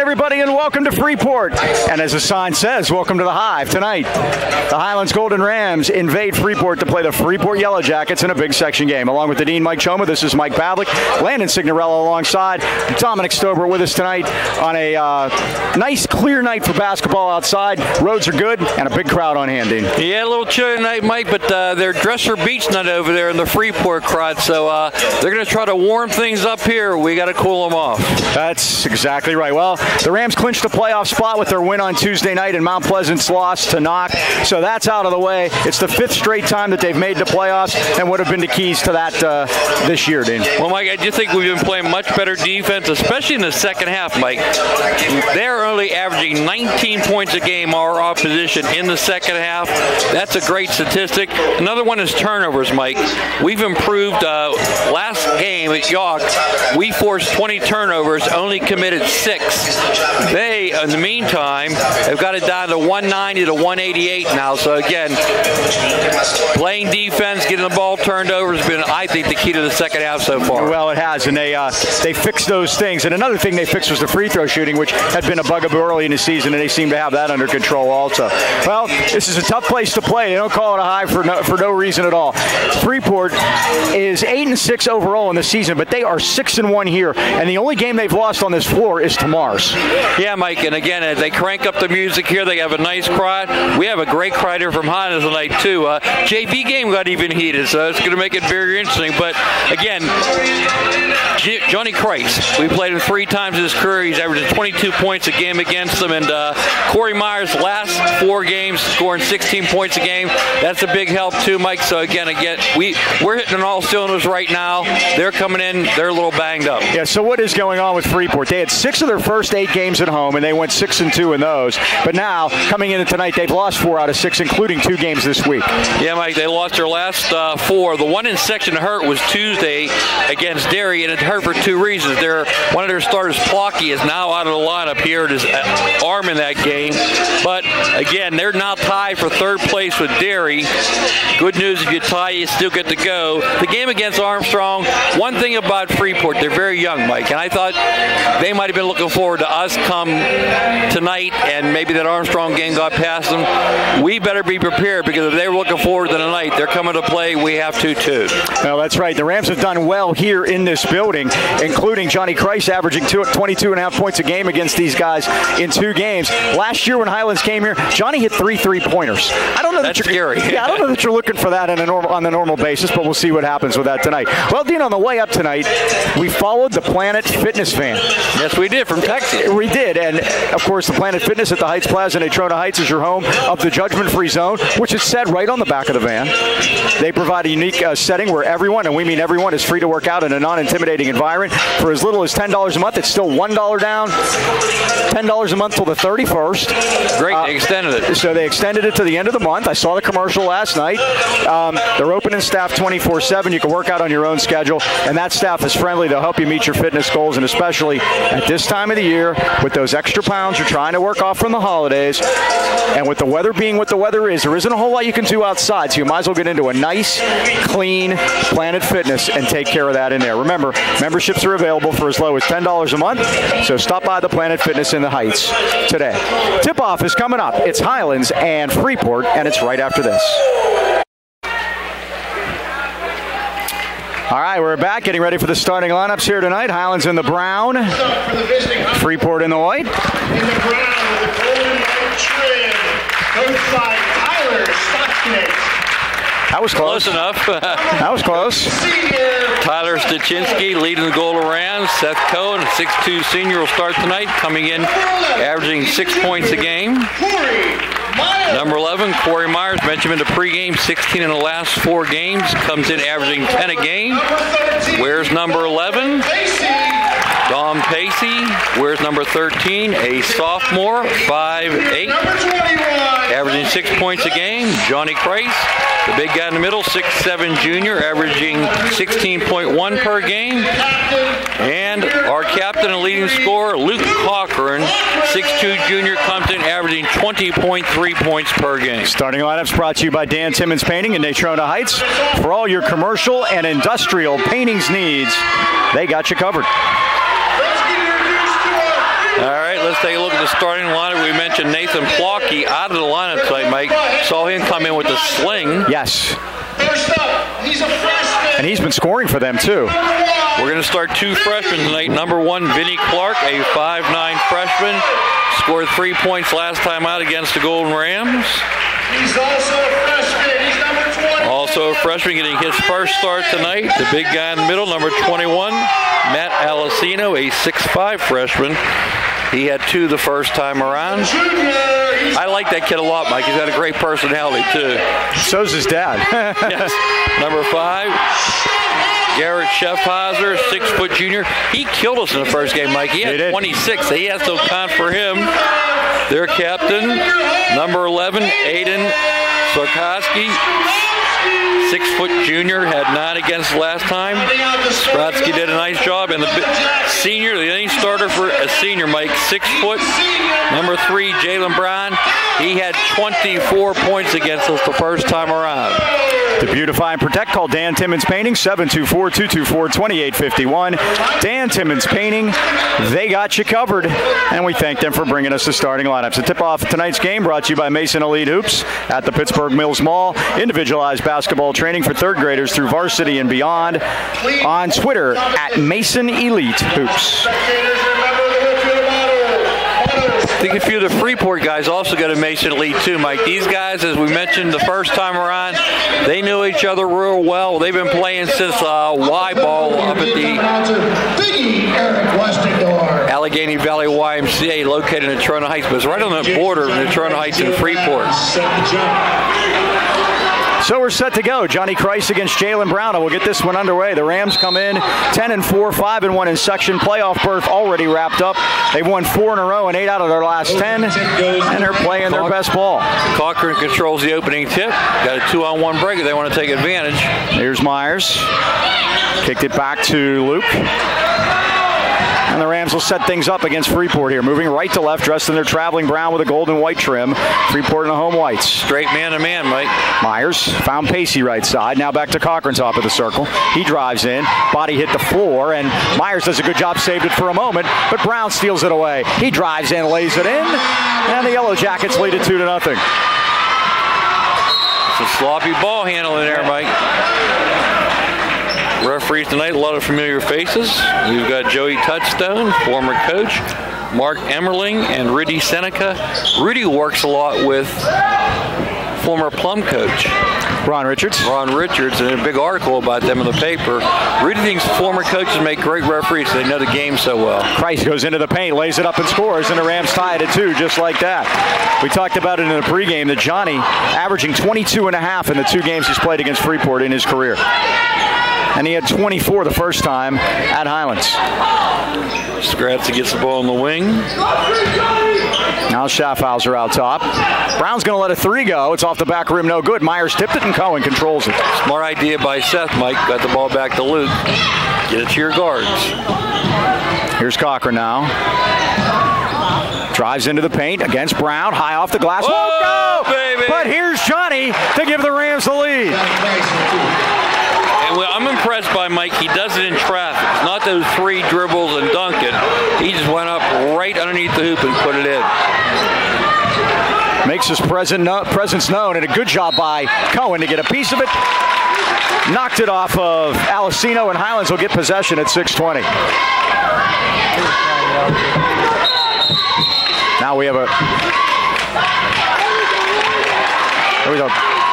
everybody, and welcome to Freeport. And as the sign says, welcome to the Hive. Tonight, the Highlands Golden Rams invade Freeport to play the Freeport Yellow Jackets in a big section game. Along with the Dean Mike Choma, this is Mike Pavlik, Landon Signorella alongside Dominic Stober with us tonight on a uh, nice, clear night for basketball outside. Roads are good, and a big crowd on hand, Dean. Yeah, a little chilly tonight, Mike, but uh, they're Dresser Beach nut over there in the Freeport crowd, so uh, they're going to try to warm things up here. We got to cool them off. That's exactly right. Well, the Rams clinched a playoff spot with their win on Tuesday night and Mount Pleasant's loss to Knoch. So that's out of the way. It's the fifth straight time that they've made the playoffs and would have been the keys to that uh, this year, Dean. Well, Mike, I do think we've been playing much better defense, especially in the second half, Mike. They're only averaging 19 points a game, our opposition, in the second half. That's a great statistic. Another one is turnovers, Mike. We've improved. Uh, last game at Yough, we forced 20 turnovers, only committed six. They, in the meantime, have got it down to 190 to 188 now. So again, playing defense, getting the ball turned over has been, I think, the key to the second half so far. Well, it has, and they uh, they fixed those things. And another thing they fixed was the free throw shooting, which had been a bugaboo early in the season, and they seem to have that under control also. Well, this is a tough place to play. They don't call it a high for no, for no reason at all. Freeport is eight and six overall in the season, but they are six and one here, and the only game they've lost on this floor is to Mars. Yeah, Mike, and again, as they crank up the music here, they have a nice crowd. We have a great crowd here from Honda tonight, too. Uh, JV game got even heated, so it's going to make it very interesting. But again, J- Johnny Christ, we played him three times in his career. He's averaging 22 points a game against them. And uh, Corey Myers, last four games, scoring 16 points a game. That's a big help, too, Mike. So again, again, we, we're hitting on all cylinders right now. They're coming in, they're a little banged up. Yeah, so what is going on with Freeport? They had six of their first eight games at home, and they went six and two in those. But now, coming into tonight, they've lost four out of six, including two games this week. Yeah, Mike, they lost their last uh, four. The one in section hurt was Tuesday against Derry, and it hurt for two reasons. Their one of their starters, Plocky, is now out of the lineup here at his uh, arm in that game. But again, they're now tied for third place with Derry. Good news if you tie, you still get to go. The game against Armstrong. One thing about Freeport, they're very young, Mike, and I thought they might have been looking forward to us come tonight, and maybe that Armstrong game got past them. We better be prepared because if they're looking forward to tonight, they're coming to play. We have to too. No, that's right. The Rams have done well here in this building, including Johnny Christ averaging two, 22 and a half points a game against these guys in two games. Last year when Highlands came here, Johnny hit three three pointers. I don't know That's that you're scary. Yeah, I don't know that you're looking for that a normal, on the normal basis, but we'll see what happens with that tonight. Well, Dean, on the way up tonight, we followed the Planet Fitness van. Yes, we did from Texas. We did, and of course, the Planet Fitness at the Heights Plaza in Natrona Heights is your home of the Judgment Free Zone, which is said right on the back of the van. They provide a unique uh, setting where everyone, and we mean everyone, is free to work out in a non-intimidating environment for as little as ten dollars a month. It's still one dollar down, ten dollars a month till the thirty-first. Great, they extended it. So they extended it to the end of the month. I saw the commercial last night. Um, they're open and staffed 24/7. You can work out on your own schedule, and that staff is friendly. They'll help you meet your fitness goals, and especially at this time of the year, with those extra pounds you're trying to work off from the holidays, and with the weather being what the weather is, there isn't a whole lot you can do outside. So you might as well get into a nice, clean Planet Fitness and take care of that in there. Remember, memberships are available for as low as $10 a month. So stop by the Planet Fitness in the Heights today. Tip off is coming up. It's Highlands and Freeport, and it's right after this. All right, we're back getting ready for the starting lineups here tonight. Highlands in the brown, Freeport in the white. In the brown, the golden trim, coached by Tyler. That was close. Close enough. That was close. Tyler Stachinski leading the goal around. Seth Cohen, 6'2 senior, will start tonight, coming in averaging six points a game. Number 11, Corey Myers, mentioned in the pregame, 16 in the last four games, comes in averaging 10 a game. Where's number 11? Macy. Dom Pacey. Where's number 13? A sophomore, 5'8, Number 21, averaging six points a game. Johnny Christ, the big guy in the middle, 6'7 junior, averaging 16.1 per game. And our captain and leading scorer, Luke Cochran, 6'2 junior, comes in averaging 20.3 points per game. Starting lineups brought to you by Dan Timmons Painting in Natrona Heights. For all your commercial and industrial paintings needs, they got you covered. Let's get introduced to our All right, let's take a look at the starting lineup. We mentioned Nathan Plocky out of the lineup tonight, Mike. Saw him come in with the sling. Yes. First up, he's a freshman. And he's been scoring for them, too. We're going to start two freshmen tonight. Number one, Vinnie Clark, a 5'9 freshman. Scored three points last time out against the Golden Rams. He's also a freshman. He's number 20. Also a freshman getting his first start tonight. The big guy in the middle, number 21, Matt Alessino, a 6'5 freshman. He had two the first time around. I like that kid a lot, Mike. He's got a great personality, too. So's his dad. Yes. Number five, Garrett Schaffhauser, six foot junior. He killed us in the first game, Mike. He had He did. 26. He has no count for him. Their captain, number 11, Aiden Sarkowski, six foot junior, had nine against last time. Skradsky did a nice job. And the senior, the only starter for a senior, Mike, six foot. Number three, Jalen Brown. He had 24 points against us the first time around. To beautify and protect, call Dan Timmons Painting, 724-224-2851. Dan Timmons Painting, they got you covered. And we thank them for bringing us the starting lineups. The tip-off of tonight's game brought to you by Mason Elite Hoops at the Pittsburgh Mills Mall. Individualized basketball training for third graders through varsity and beyond. On Twitter at Mason Elite Hoops. spectators remember the Whitfield motto. Motto. I think a few of the Freeport guys also got a Mason Elite too, Mike. These guys, as we mentioned the first time around, they knew each other real well. They've been playing since uh, Y ball up at the. Allegheny Valley YMCA, located in Natrona Heights, but it's right on the border of Natrona Heights and Freeport. Set the jump. So we're set to go. Johnny Christ against Jalen Brown. and We'll get this one underway. The Rams come in 10 and 4, 5 and 1 in section. Playoff berth already wrapped up. They've won four in a row and eight out of their last 10, and they're playing their best ball. Cochran controls the opening tip. Got a two-on-one break if they want to take advantage. Here's Myers. Kicked it back to Luke. And the Rams will set things up against Freeport here. Moving right to left, dressed in their traveling brown with a gold and white trim. Freeport in the home whites. Straight man-to-man, Mike. Myers found Pacey right side. Now back to Cochran top of the circle. He drives in. Body hit the floor, and Myers does a good job, saved it for a moment, but Brown steals it away. He drives in, lays it in, and the Yellow Jackets lead it two to nothing. It's a sloppy ball handling there, Mike. Referees tonight, a lot of familiar faces. We've got Joey Touchstone, former coach, Mark Emmerling, and Rudy Seneca. Rudy works a lot with former Plum coach Ron Richards. Ron Richards, and a big article about them in the paper. Rudy thinks former coaches make great referees. They know the game so well. Christ goes into the paint, lays it up and scores, and the Rams tie it at two, just like that. We talked about it in the pregame that Johnny averaging 22 and a half in the two games he's played against Freeport in his career. And he had 24 the first time at Highlands. Skradsky gets the ball in the wing. Now Schaffhauser out top. Brown's going to let a three go. It's off the back rim, no good. Myers tipped it, and Cohen controls it. Smart idea by Seth, Mike. Got the ball back to Luke. Get it to your guards. Here's Cochran now. Drives into the paint against Brown. High off the glass. Won't Oh, go! baby. But here's Johnny to give the Rams the lead. Impressed by Mike. He does it in traffic. It's not those three dribbles and dunk it. He just went up right underneath the hoop and put it in. Makes his presence known, and a good job by Cohen to get a piece of it. Knocked it off of Alessino, and Highlands will get possession at 6:20. Now we have a. There we go.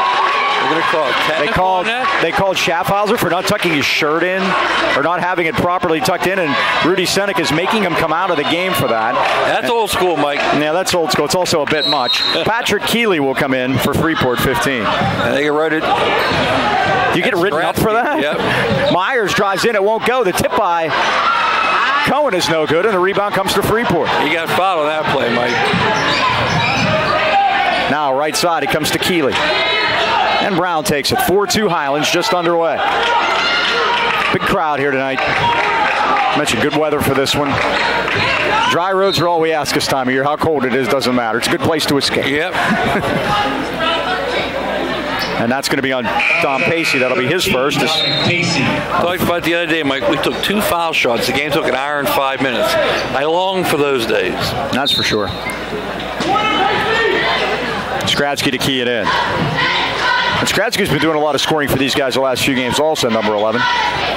We're going to call it They called they called Schaffhauser for not tucking his shirt in or not having it properly tucked in, and Rudy Seneca is making him come out of the game for that. That's old school, Mike. Yeah, that's old school. It's also a bit much. Patrick Keeley will come in for Freeport 15. And they wrote it. You get written up for that? Yep. Myers drives in, it won't go. The tip by Cohen is no good, and the rebound comes to Freeport. You got fouled on that play, Mike. Now, right side, it comes to Keeley. And Brown takes it. 4 2 Highlands just underway. Big crowd here tonight. Mentioned good weather for this one. Dry roads are all we ask this time of year. How cold it is doesn't matter. It's a good place to escape. Yep. And that's going to be on Dom Pacey. That'll be his first. Pacey. Talked about the other day, Mike. We took two foul shots. The game took an hour and five minutes. I long for those days. That's for sure. Skradsky to key it in. And Skradsky's been doing a lot of scoring for these guys the last few games also, number 11.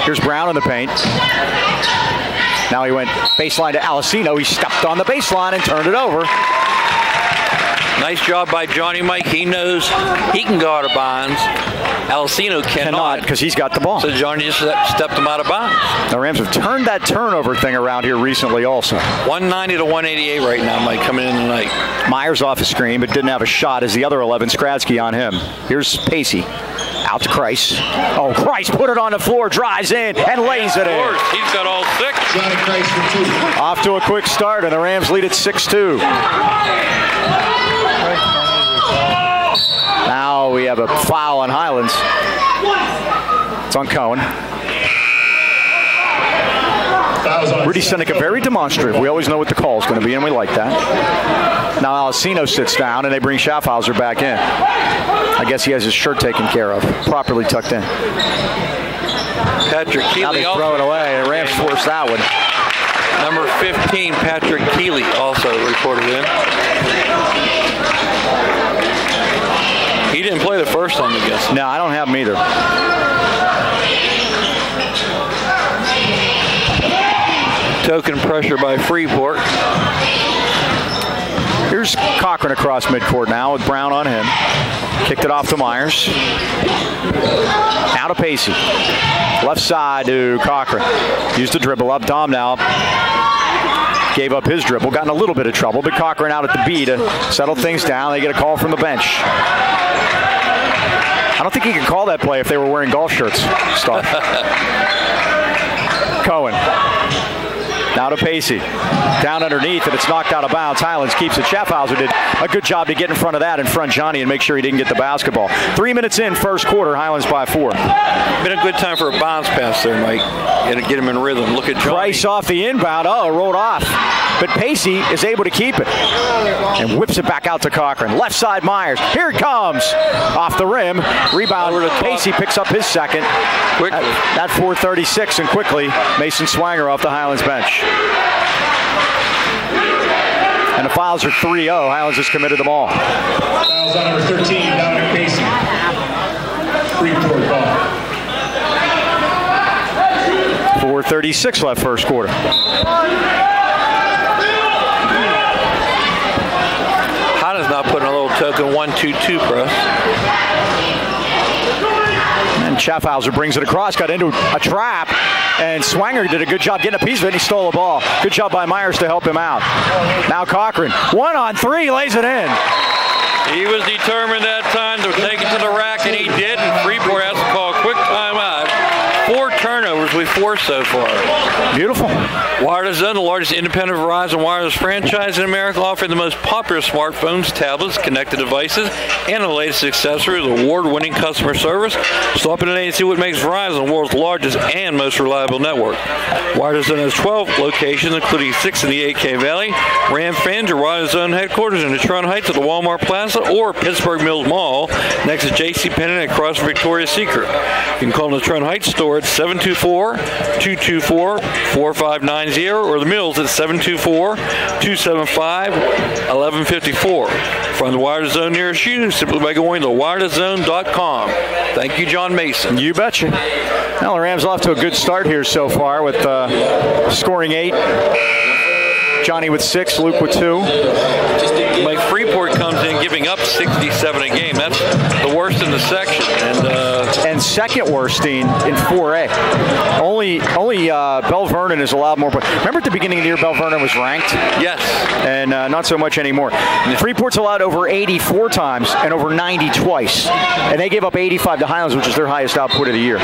Here's Brown in the paint. Now he went baseline to Alessino. He stepped on the baseline and turned it over. Nice job by Johnny Mike. He knows he can go out of bounds. Alessino Cannot cannot. because he's got the ball. So Johnny just stepped him out of bounds. The Rams have turned that turnover thing around here recently also. 190 to 188 right now, Mike, coming in tonight. Myers off a screen, but didn't have a shot as the other 11, Skradsky on him. Here's Pacey. Out to Christ. Oh, Christ put it on the floor, drives in, and lays it in. he's got all six. Off to a quick start, and the Rams lead at 6 2. Now we have a foul on Highlands. It's on Cohen. Rudy Seneca very demonstrative. We always know what the call is going to be, and we like that. Now Alessino sits down, and they bring Schaffhauser back in. I guess he has his shirt taken care of, properly tucked in. Patrick Now Keeley, they throw it away, and Rams force that one. number 15, Patrick Keeley, also reported in. He didn't play the first time against. No, I don't have him either. Token pressure by Freeport. Here's Cochran across midcourt now with Brown on him. Kicked it off to Myers. Out of Pacey. Left side to Cochran. Used the dribble up. Dom now gave up his dribble. Got in a little bit of trouble, but Cochran out at the B to settle things down. They get a call from the bench. I don't think he could call that play if they were wearing golf shirts. Stuff. Cohen. Now to Pacey. Down underneath, and it's knocked out of bounds. Highlands keeps it. Schaffhauser did a good job to get in front of that and front Johnny and make sure he didn't get the basketball. Three minutes in, first quarter, Highlands by four. Been a good time for a bounce pass there, Mike. Get, get him in rhythm. Look at Johnny. Christ off the inbound. Oh, rolled off. But Pacey is able to keep it and whips it back out to Cochran. Left side Myers. Here it comes. Off the rim. Rebound. Over top. Pacey picks up his second. Quickly. At, at 436 and quickly, Mason Swanger off the Highlands bench. And the fouls are 3-0. Highlands has committed them all. Fouls on number 13, Dominic Pacey. Freeport ball. 436 left first quarter. Hannah's not putting a little token 1-2-2 press. Schaffhauser brings it across, got into a trap, and Swanger did a good job getting a piece of it, he stole the ball. Good job by Myers to help him out. Now Cochran, one on three, lays it in. He was determined that time to take it to the rack, and he did. And Freeport has so far. Beautiful. Wireless Zone, the largest independent Verizon wireless franchise in America, offering the most popular smartphones, tablets, connected devices, and the latest accessories, award-winning customer service. Stop in today and see what makes Verizon the world's largest and most reliable network. Wireless Zone has 12 locations, including six in the AK Valley. Ram fans, your Wireless Zone headquarters in the Natrona Heights at the Walmart Plaza or Pittsburgh Mills Mall, next to J.C. Penney across from Victoria's Secret. You can call the Natrona Heights store at 724 724-224-4590 or the Mills at 724-275-1154. Find the Wireless Zone nearest you simply by going to wirelesszone.com. Thank you, John Mason. You betcha. Well, the Rams off to a good start here so far with uh, scoring eight. Johnny with six, Luke with two. Mike Freeport comes in giving up 67 a game. That's the worst in the section. And uh, and second worst in, in 4A. Only only uh, Bell Vernon is allowed more points. Remember at the beginning of the year, Bell Vernon was ranked, yes, and uh, not so much anymore. Freeport's allowed over 84 times and over 90 twice, and they gave up 85 to Highlands, which is their highest output of the year.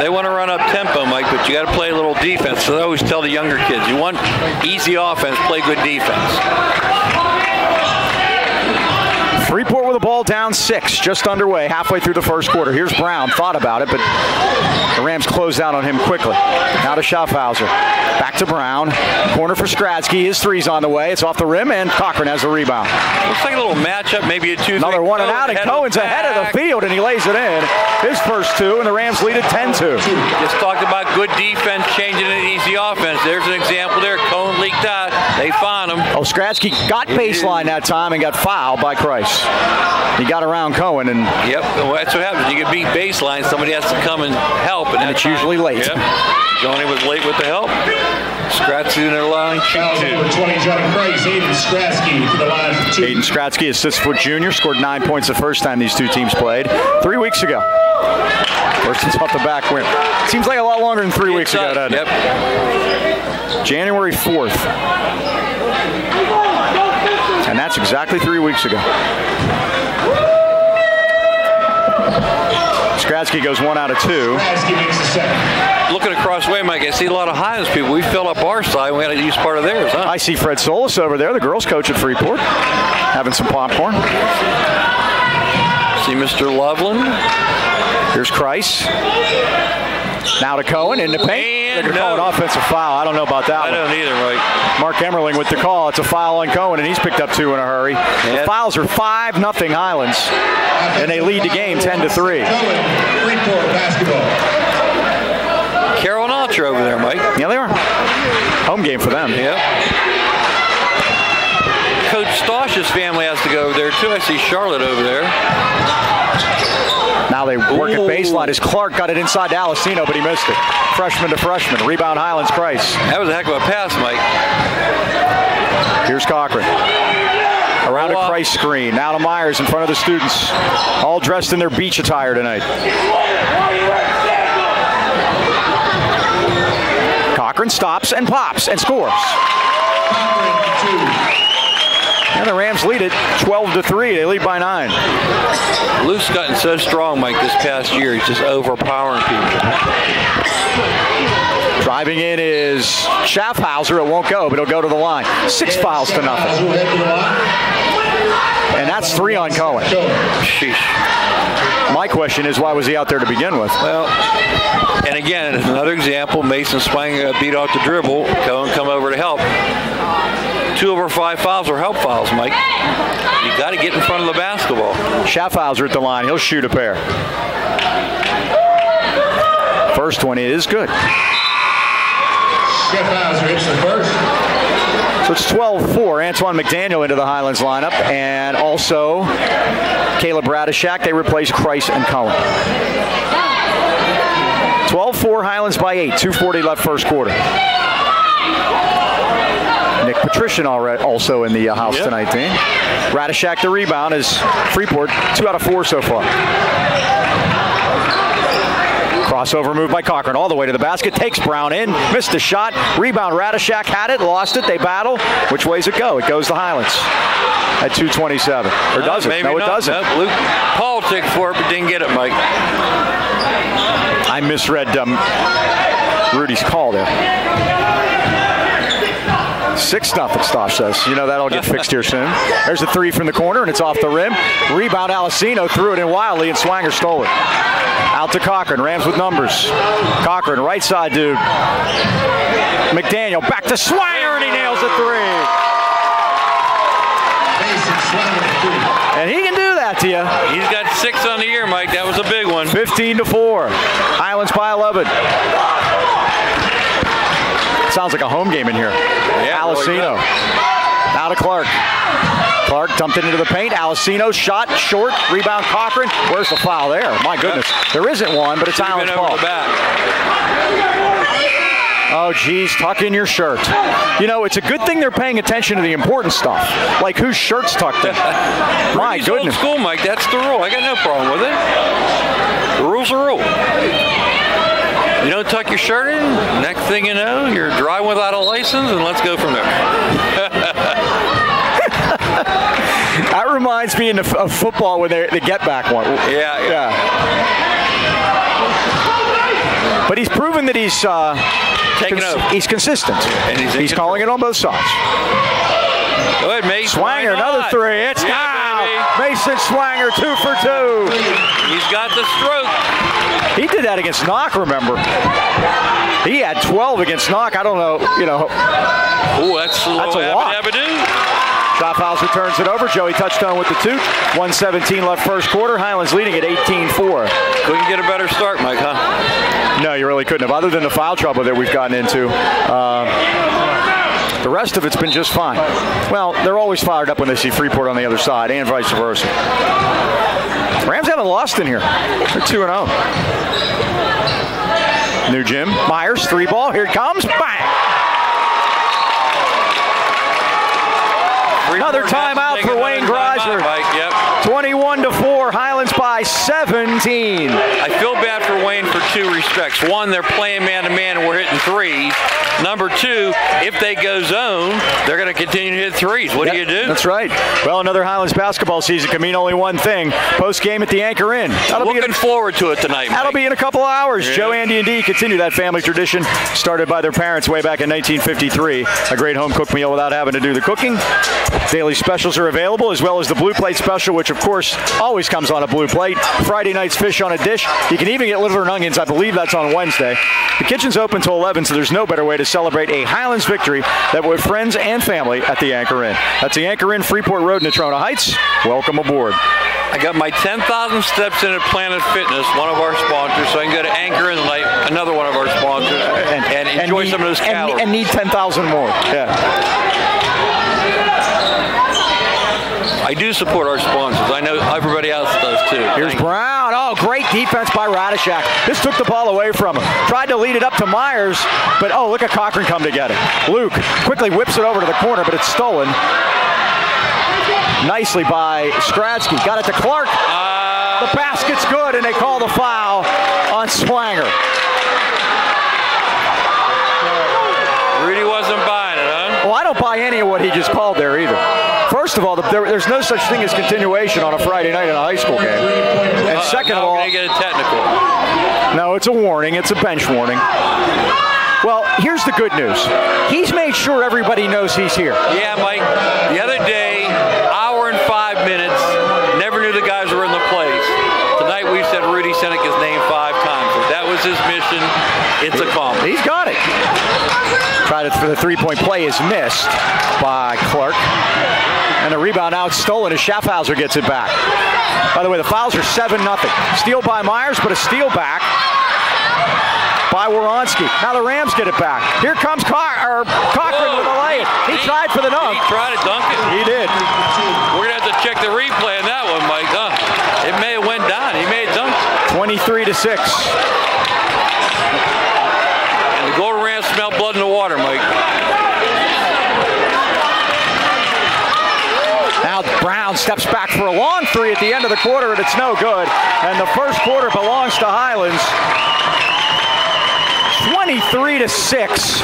they want to run up tempo, Mike, but you got to play a little defense. So I always tell the younger kids, you want easy offense, play good defense. Freeport with the ball down six, just underway, halfway through the first quarter. Here's Brown, thought about it, but the Rams closed out on him quickly. Now to Schaffhauser. Back to Brown. Corner for Skradsky. His three's on the way. It's off the rim, and Cochran has the rebound. Looks like a little matchup, maybe a two. Another one and out, and Cohen's ahead of the field, and he lays it in. His first two, and the Rams lead it 10-2. Just talked about good defense changing an easy offense. There's an example there. Cohen leaked out. They found him. Oh, Skradsky got baseline that time and got fouled by Christ. He got around Cohen, and Yep, well, that's what happens. You can beat baseline, somebody has to come and help. And, And it's usually late. Yep. Johnny was late with the help. Skradsky in their line, shoot Fouls two. number 20, Johnny Christ, Aiden Skradsky to the line for two. Aiden Skradsky, a six-foot junior, scored nine points the first time these two teams played three weeks ago. First and off the back win. Seems like a lot longer than three weeks ago, doesn't Yep. it? January 4th. And that's exactly three weeks ago. Skradsky goes one out of two. Skradsky makes the second. Looking across the way, Mike, I see a lot of Highlands people. We filled up our side. We had to use part of theirs, huh? I see Fred Solis over there, the girls' coach at Freeport, having some popcorn. see Mr. Loveland. Here's Kreis. Now to Cohen in the paint. They're calling offensive foul. I don't know about that I one. don't either, Mike. Mark Emmerling with the call. It's a foul on Cohen, and he's picked up two in a hurry. The fouls are five nothing Highlands, and they lead the game ten to three. Cohen, Freeport basketball. Carol and Altra over there, Mike. Yeah, they are. Home game for them. Yeah. Coach Stosh's family has to go over there too. I see Charlotte over there. Now they work at baseline as Clark got it inside to Alessino, but he missed it. Freshman to freshman. Rebound Highlands Christ. That was a heck of a pass, Mike. Here's Cochran. Around a Oh, wow. Christ screen. Now to Myers in front of the students. All dressed in their beach attire tonight. Cochran stops and pops and scores. Cochran for two. And the Rams lead it 12 to 3. They lead by nine. Luke's gotten so strong, Mike, this past year. He's just overpowering people. Driving in is Schaffhauser. It won't go, but it'll go to the line. Six fouls to nothing. Fouls will head to the line. And that's three on Cohen. Sheesh. My question is, why was he out there to begin with? Well, and again, another example. Mason Swang got beat off the dribble. Cohen come over to help. Two over five fouls are help fouls, Mike. You got to get in front of the basketball. Schaffhauser at the line. He'll shoot a pair. First one is good. Schaffhauser hits the first. So it's 12-4. Antoine McDaniel into the Highlands lineup, and also Caleb Radishak. They replace Kreis and Cohen. 12-4 Highlands by eight. 2:40 left first quarter. Patrician already also in the uh, house Yep. tonight team. Radishak the rebound is Freeport two out of four so far. Crossover move by Cochran all the way to the basket. Takes Brown in. Missed the shot. Rebound. Radishak had it. Lost it. They battle. Which way's it go? It goes to Highlands at 227. Or does it? No, it not. doesn't. No, Luke politics for it, but didn't get it, Mike. I misread um, Rudy's call there. Six nothing, Stosh says. You know that'll get fixed here soon. There's a three from the corner, and it's off the rim. Rebound, Alessino threw it in wildly, and Swanger stole it. Out to Cochran. Rams with numbers. Cochran, right side dude. McDaniel. Back to Swanger, and he nails a three. Mason Swang for three. And he can do that to you. He's got six on the year, Mike. That was a big one. 15 to 4. Highlands by 11. Sounds like a home game in here. Yeah, it really Alessino. Now to Clark. Clark dumped it into the paint. Alessino shot short. Rebound Cochran. Where's the foul there? My goodness. There isn't one, but it's Allen's been over ball. the back. Oh, geez, tuck in your shirt. You know, it's a good thing they're paying attention to the important stuff, like whose shirt's tucked in. My He's old goodness. school, Mike. That's the rule. I got no problem with it. The rule's a rule. You don't tuck your shirt in. Next thing you know, you're driving without a license, and let's go from there. That reminds me of football when they the get back one. Yeah, yeah. Yeah. But he's proven that he's uh, cons- he's consistent. And he's in calling it on both sides. Go ahead, mate. Swanger, another three. It's Yeah, now. baby. Mason Swanger, two for two. He's got the stroke. He did that against Knoch, remember? He had 12 against Knoch. I don't know, you know. Ooh, that's a, That's a lot. abba-dabba-doo. Schaffhauser turns it over. Joey Touchstone with the toot. 117 left first quarter. Highlands leading at 18-4. Couldn't get a better start, Mike, huh? No, you really couldn't have, other than the foul trouble that we've gotten into. Um, the rest of it's been just fine. Well, they're always fired up when they see Freeport on the other side, and vice versa. Rams haven't lost in here. They're 2 0. New Jim. Myers, three ball. Here it comes. Bang! Another Freeport has to timeout for Wayne Greiser. Yep. 21 to 4. Highlands by 17. I feel bad for Wayne for two respects. One, they're playing man to man and we're hitting threes. Number two, if they go zone, they're going to continue to hit threes. What do you do? That's right. Well, another Highlands basketball season can mean only one thing. Post game at the Anchor Inn. That'll be in Looking forward to it tonight. That'll be in a couple of hours. Yeah. Joe, Andy, and Dee continue that family tradition started by their parents way back in 1953. A great home cooked meal without having to do the cooking. Daily specials are available, as well as the Blue Plate special, which of course always comes on a blue plate. Friday night's fish on a dish. You can even get liver and onions. I believe that's on Wednesday. The kitchen's open till 11, so there's no better way to celebrate a Highlands victory than with friends and family at the Anchor Inn. That's the Anchor Inn, Freeport Road, Natrona Heights. Welcome aboard. I got my 10,000 steps in at Planet Fitness, one of our sponsors, so I can go to Anchor and like another one of our sponsors, and, enjoy need- some of those calories. And, need 10,000 more. Yeah. I do support our sponsors. I know everybody else does. Here's Brown. Oh, great defense by Radishak. This took the ball away from him. Tried to lead it up to Myers, but oh, look at Cochran come to get it. Luke quickly whips it over to the corner, but it's stolen. Nicely by Skradsky. Got it to Clark. Uh, The basket's good, and they call the foul on Swanger. Rudy wasn't buying it, huh? Well, I don't buy any of what he just called there either. First of all, there, there's no such thing as continuation on a Friday night in a high school game. And uh, second of all, get a technical. No, it's a warning. It's a bench warning. Well, here's the good news. He's made sure everybody knows he's here. Yeah, Mike. The other day, hour and five minutes. Never knew the guys were in the place. Tonight we said Rudy Seneca's name five times. If that was his mission, it's accomplished. He's got it. Tried it for the three-point play is missed by Clark. And the rebound out stolen as Schaffhauser gets it back. By the way, the fouls are 7 nothing. Steal by Myers, but a steal back by Woronski. Now the Rams get it back. Here comes Co- or Cochran with the lay. He tried for the dunk. He tried to dunk it. He did. We're gonna have to check the replay on that one, Mike. Huh? It may have went down. He may have dunked. it. 23 to 6. And the Golden Rams smell blood in the water, Mike. Now Brown steps back for a long three at the end of the quarter, and it's no good. And the first quarter belongs to Highlands. 23 to 6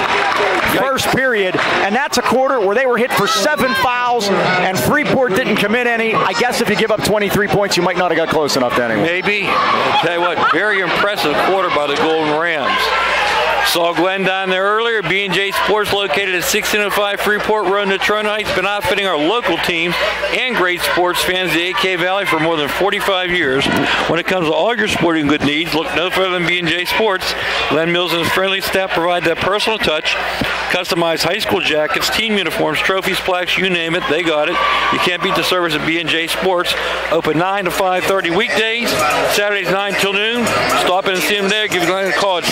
first period and that's a quarter where they were hit for seven fouls and freeport didn't commit any i guess if you give up 23 points you might not have got close enough to anyway Maybe. I'll tell you what, very impressive quarter by the Golden Rams. Saw Glenn down there earlier. B&J Sports located at 1605 Freeport Road, Natrona Heights. Been outfitting our local teams and great sports fans of the AK Valley for more than 45 years. When it comes to all your sporting good needs, look no further than B&J Sports. Glenn Mills and his friendly staff provide that personal touch. Customized high school jackets, team uniforms, trophies, plaques, you name it, they got it. You can't beat the service at B&J Sports. Open 9 to 5.30 weekdays, Saturdays 9 till noon. Stop in and see them there. Give Glenn a call at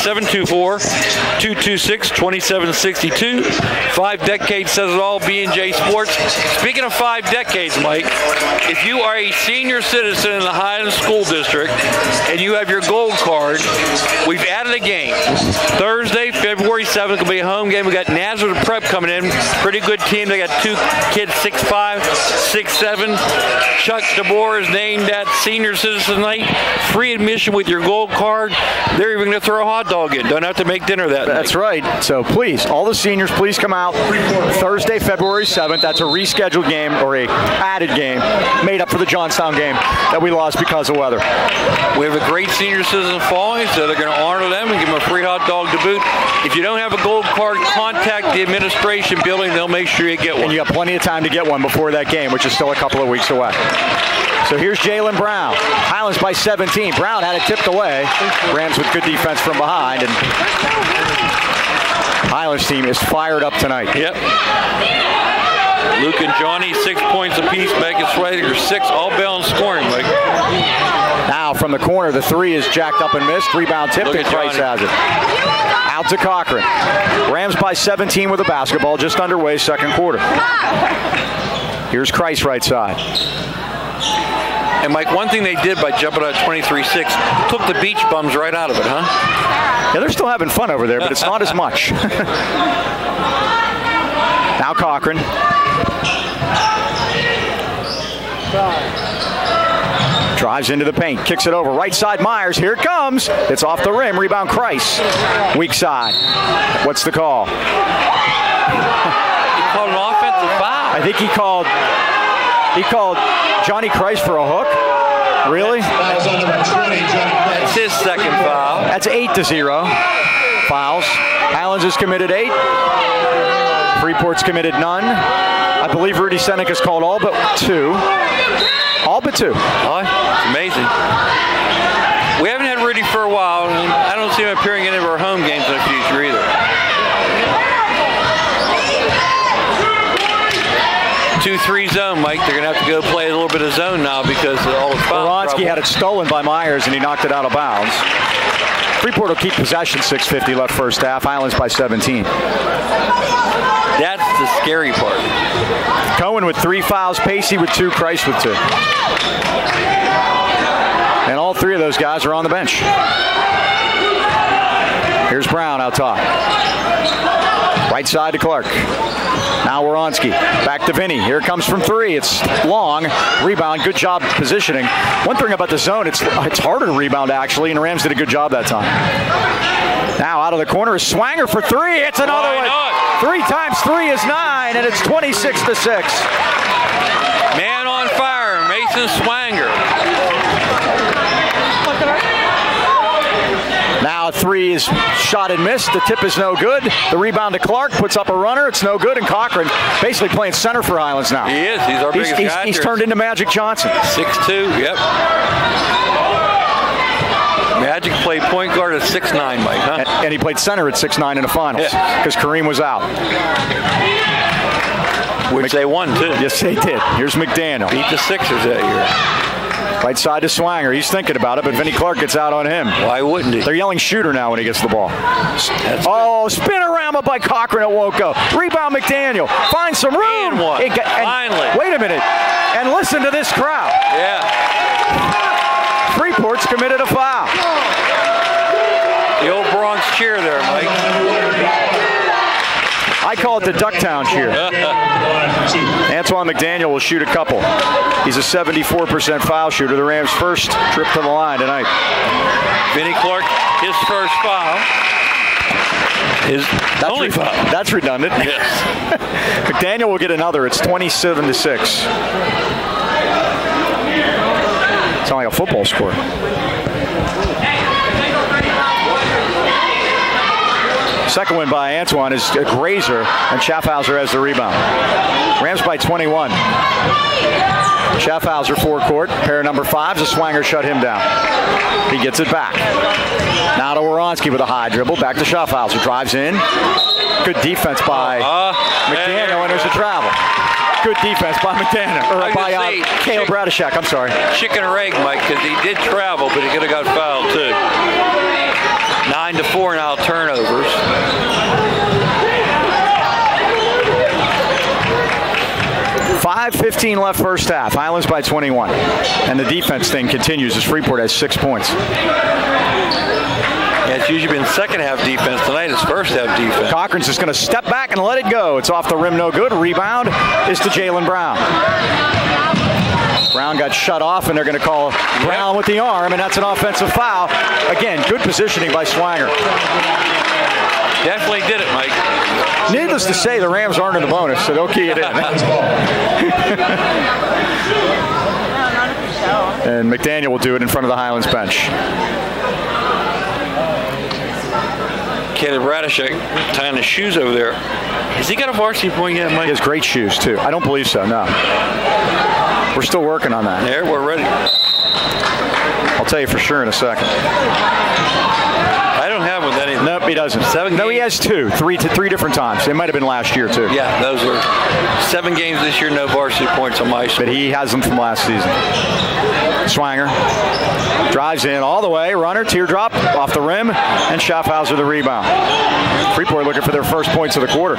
724-226-2762. Five decades says it all, B&J Sports. Speaking of five decades, Mike, if you are a senior citizen in the Highland School District and you have your gold card, we've added a game. Thursday, February 7th will be a home game. We got Nazareth Prep coming in. Pretty good team. They got two kids, 6'5", 6'7". Chuck DeBoer is named that senior citizen night. Free admission with your gold card. They're even going to throw a hot dog in. Don't have to make dinner dinner that That's right. So please, all the seniors, please come out Thursday, February 7th. That's a rescheduled game or a added game made up for the Johnstown game that we lost because of weather. We have a great senior citizen following, so they're going to honor them and give them a free hot dog to boot. If you don't have a gold card, contact the administration building. They'll make sure you get one. And you got plenty of time to get one before that game, which is still a couple of weeks away. So here's Jalen Brown. Highlands by 17. Brown had it tipped away. Rams with good defense from behind. And Highlands team is fired up tonight. Yep. Luke and Johnny, six points apiece. Megan Swediger, six. All balanced scoring, Mike. Now from the corner, the three is jacked up and missed. Rebound tipped, Look and has it. Out to Cochran. Rams by 17 with a basketball, just underway, second quarter. Here's Christ right side. And Mike, one thing they did by jumping out 23-6, took the beach bums right out of it, huh? Yeah, they're still having fun over there, but it's not as much. now Cochran. Drives into the paint, kicks it over. Right side Myers. Here it comes. It's off the rim. Rebound Christ. Weak side. What's the call? He called an offensive foul. I think he called he called Johnny Christ for a hook. Really? Fouls on number 20, Johnny Christ. His second foul. That's eight to zero. Fouls. Highlands has committed eight. Freeport's committed none. I believe Rudy Seneca's called all but two. All but two. Oh, it's amazing. We haven't had Rudy for a while, and I don't see him appearing in any of our home games in the future either. Two-three zone, Mike. They're going to have to go play a little bit of zone now because of all the foul Oronsky had it stolen by Myers and he knocked it out of bounds. Freeport will keep possession 6.50 left first half. Highlands by 17. That's the scary part. Cohen with three fouls, Pacey with two, Christ with two. And all three of those guys are on the bench. Here's Brown out top. Right side to Clark. Now Waronsky. Back to Vinny. Here comes from three. It's long. Rebound. Good job positioning. One thing about the zone, it's it's harder to rebound actually, and Rams did a good job that time. Now out of the corner is Swanger for three. It's another Why one. not? Three times three is nine, and it's 26 to six. Man on fire, Mason Swanger. Now a three is shot and missed. The tip is no good. The rebound to Clark puts up a runner. It's no good. And Cochran basically playing center for Highlands now. He is. He's our He's, biggest he's, guy. he's here. turned into Magic Johnson. Six-two. Yep. Magic played point guard at six-nine, Mike. Huh? And, and he played center at 6'9 in the finals Yeah. because Kareem was out. Which they won too. Yes, they did. Here's McDaniel. Beat the Sixers that year. Right side to Swanger. He's thinking about it, but Vinny Clark gets out on him. Why wouldn't he? They're yelling shooter now when he gets the ball. That's Oh, spinorama by Cochran. It won't go. Rebound McDaniel. Finds some room. And one. It and- Finally. Wait a minute. And listen to this crowd. Yeah. Freeport's committed a foul. The old Bronx cheer there, Mike. I call it the Ducktown cheer. Antoine McDaniel will shoot a couple. He's a 74% foul shooter. The Rams' first trip to the line tonight. Vinny Clark, his first foul. His That's only re- foul. That's redundant. Yes. McDaniel will get another. It's 27 to 6. Sound like a football score. Second win by Antoine is a grazer, and Schaffhauser has the rebound. Rams by 21. Schaffhauser four court, pair number five. The swanger shut him down. He gets it back. Now to Waronsky with a high dribble. Back to Schaffhauser. Drives in. Good defense by Uh, McDaniel, and there's a travel. Good defense by McDaniel, or by uh, say- Caleb Radishak. I'm sorry. chicken or egg, Mike, because he did travel, but he could have got fouled too. Nine to four now turnovers. Five fifteen left first half. Highlands by 21, and the defense thing continues as Freeport has six points. Yeah, it's usually been second half defense. Tonight it's first half defense. Cochran's just going to step back and let it go. It's off the rim, no good. Rebound is to Jalen Brown. Brown got shut off, and they're going to call Brown with the arm, and that's an offensive foul. Again, good positioning by Swanger. Definitely did it, Mike. Needless to say, the Rams aren't in the bonus, so they'll key it in. and McDaniel will do it in front of the Highlands bench. Caleb Radishak uh, tying his shoes over there. Has he got a varsity point yet, Mike? He has great shoes, too. I don't believe so, no. We're still working on that. There, we're ready. I'll tell you for sure in a second. I don't have one that either. Nope, he doesn't. Seven no, he has two, three to three different times. It might have been last year too. Yeah, those are seven games this year, no varsity points on my But he has them from last season. Swanger drives in all the way, runner, teardrop off the rim, and Schaffhauser the rebound. Freeport looking for their first points of the quarter.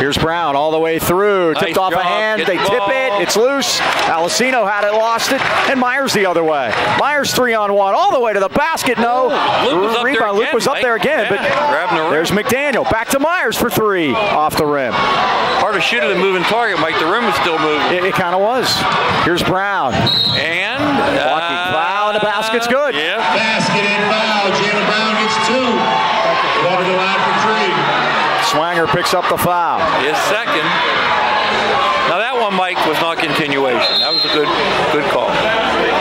Here's Brown all the way through, tipped Nice off a hand. Get They the tip ball. it. It's loose. Alessino had it, lost it, and Myers the other way. Myers three on one, all the way to the basket. No Luke was up there rebound. Luke again, was up there again, but Yeah, grabbing the there's McDaniel back to Myers for three off the rim. Hard to shoot at a moving target, Mike. The rim is still moving. It, it kind of was. Here's Brown. And uh, and the basket's good. Yeah. Basket and foul. Jalen Brown gets two. Going to the line for three. Picks up the foul. His second. Now that one, Mike, was not continuation. That was a good, good call.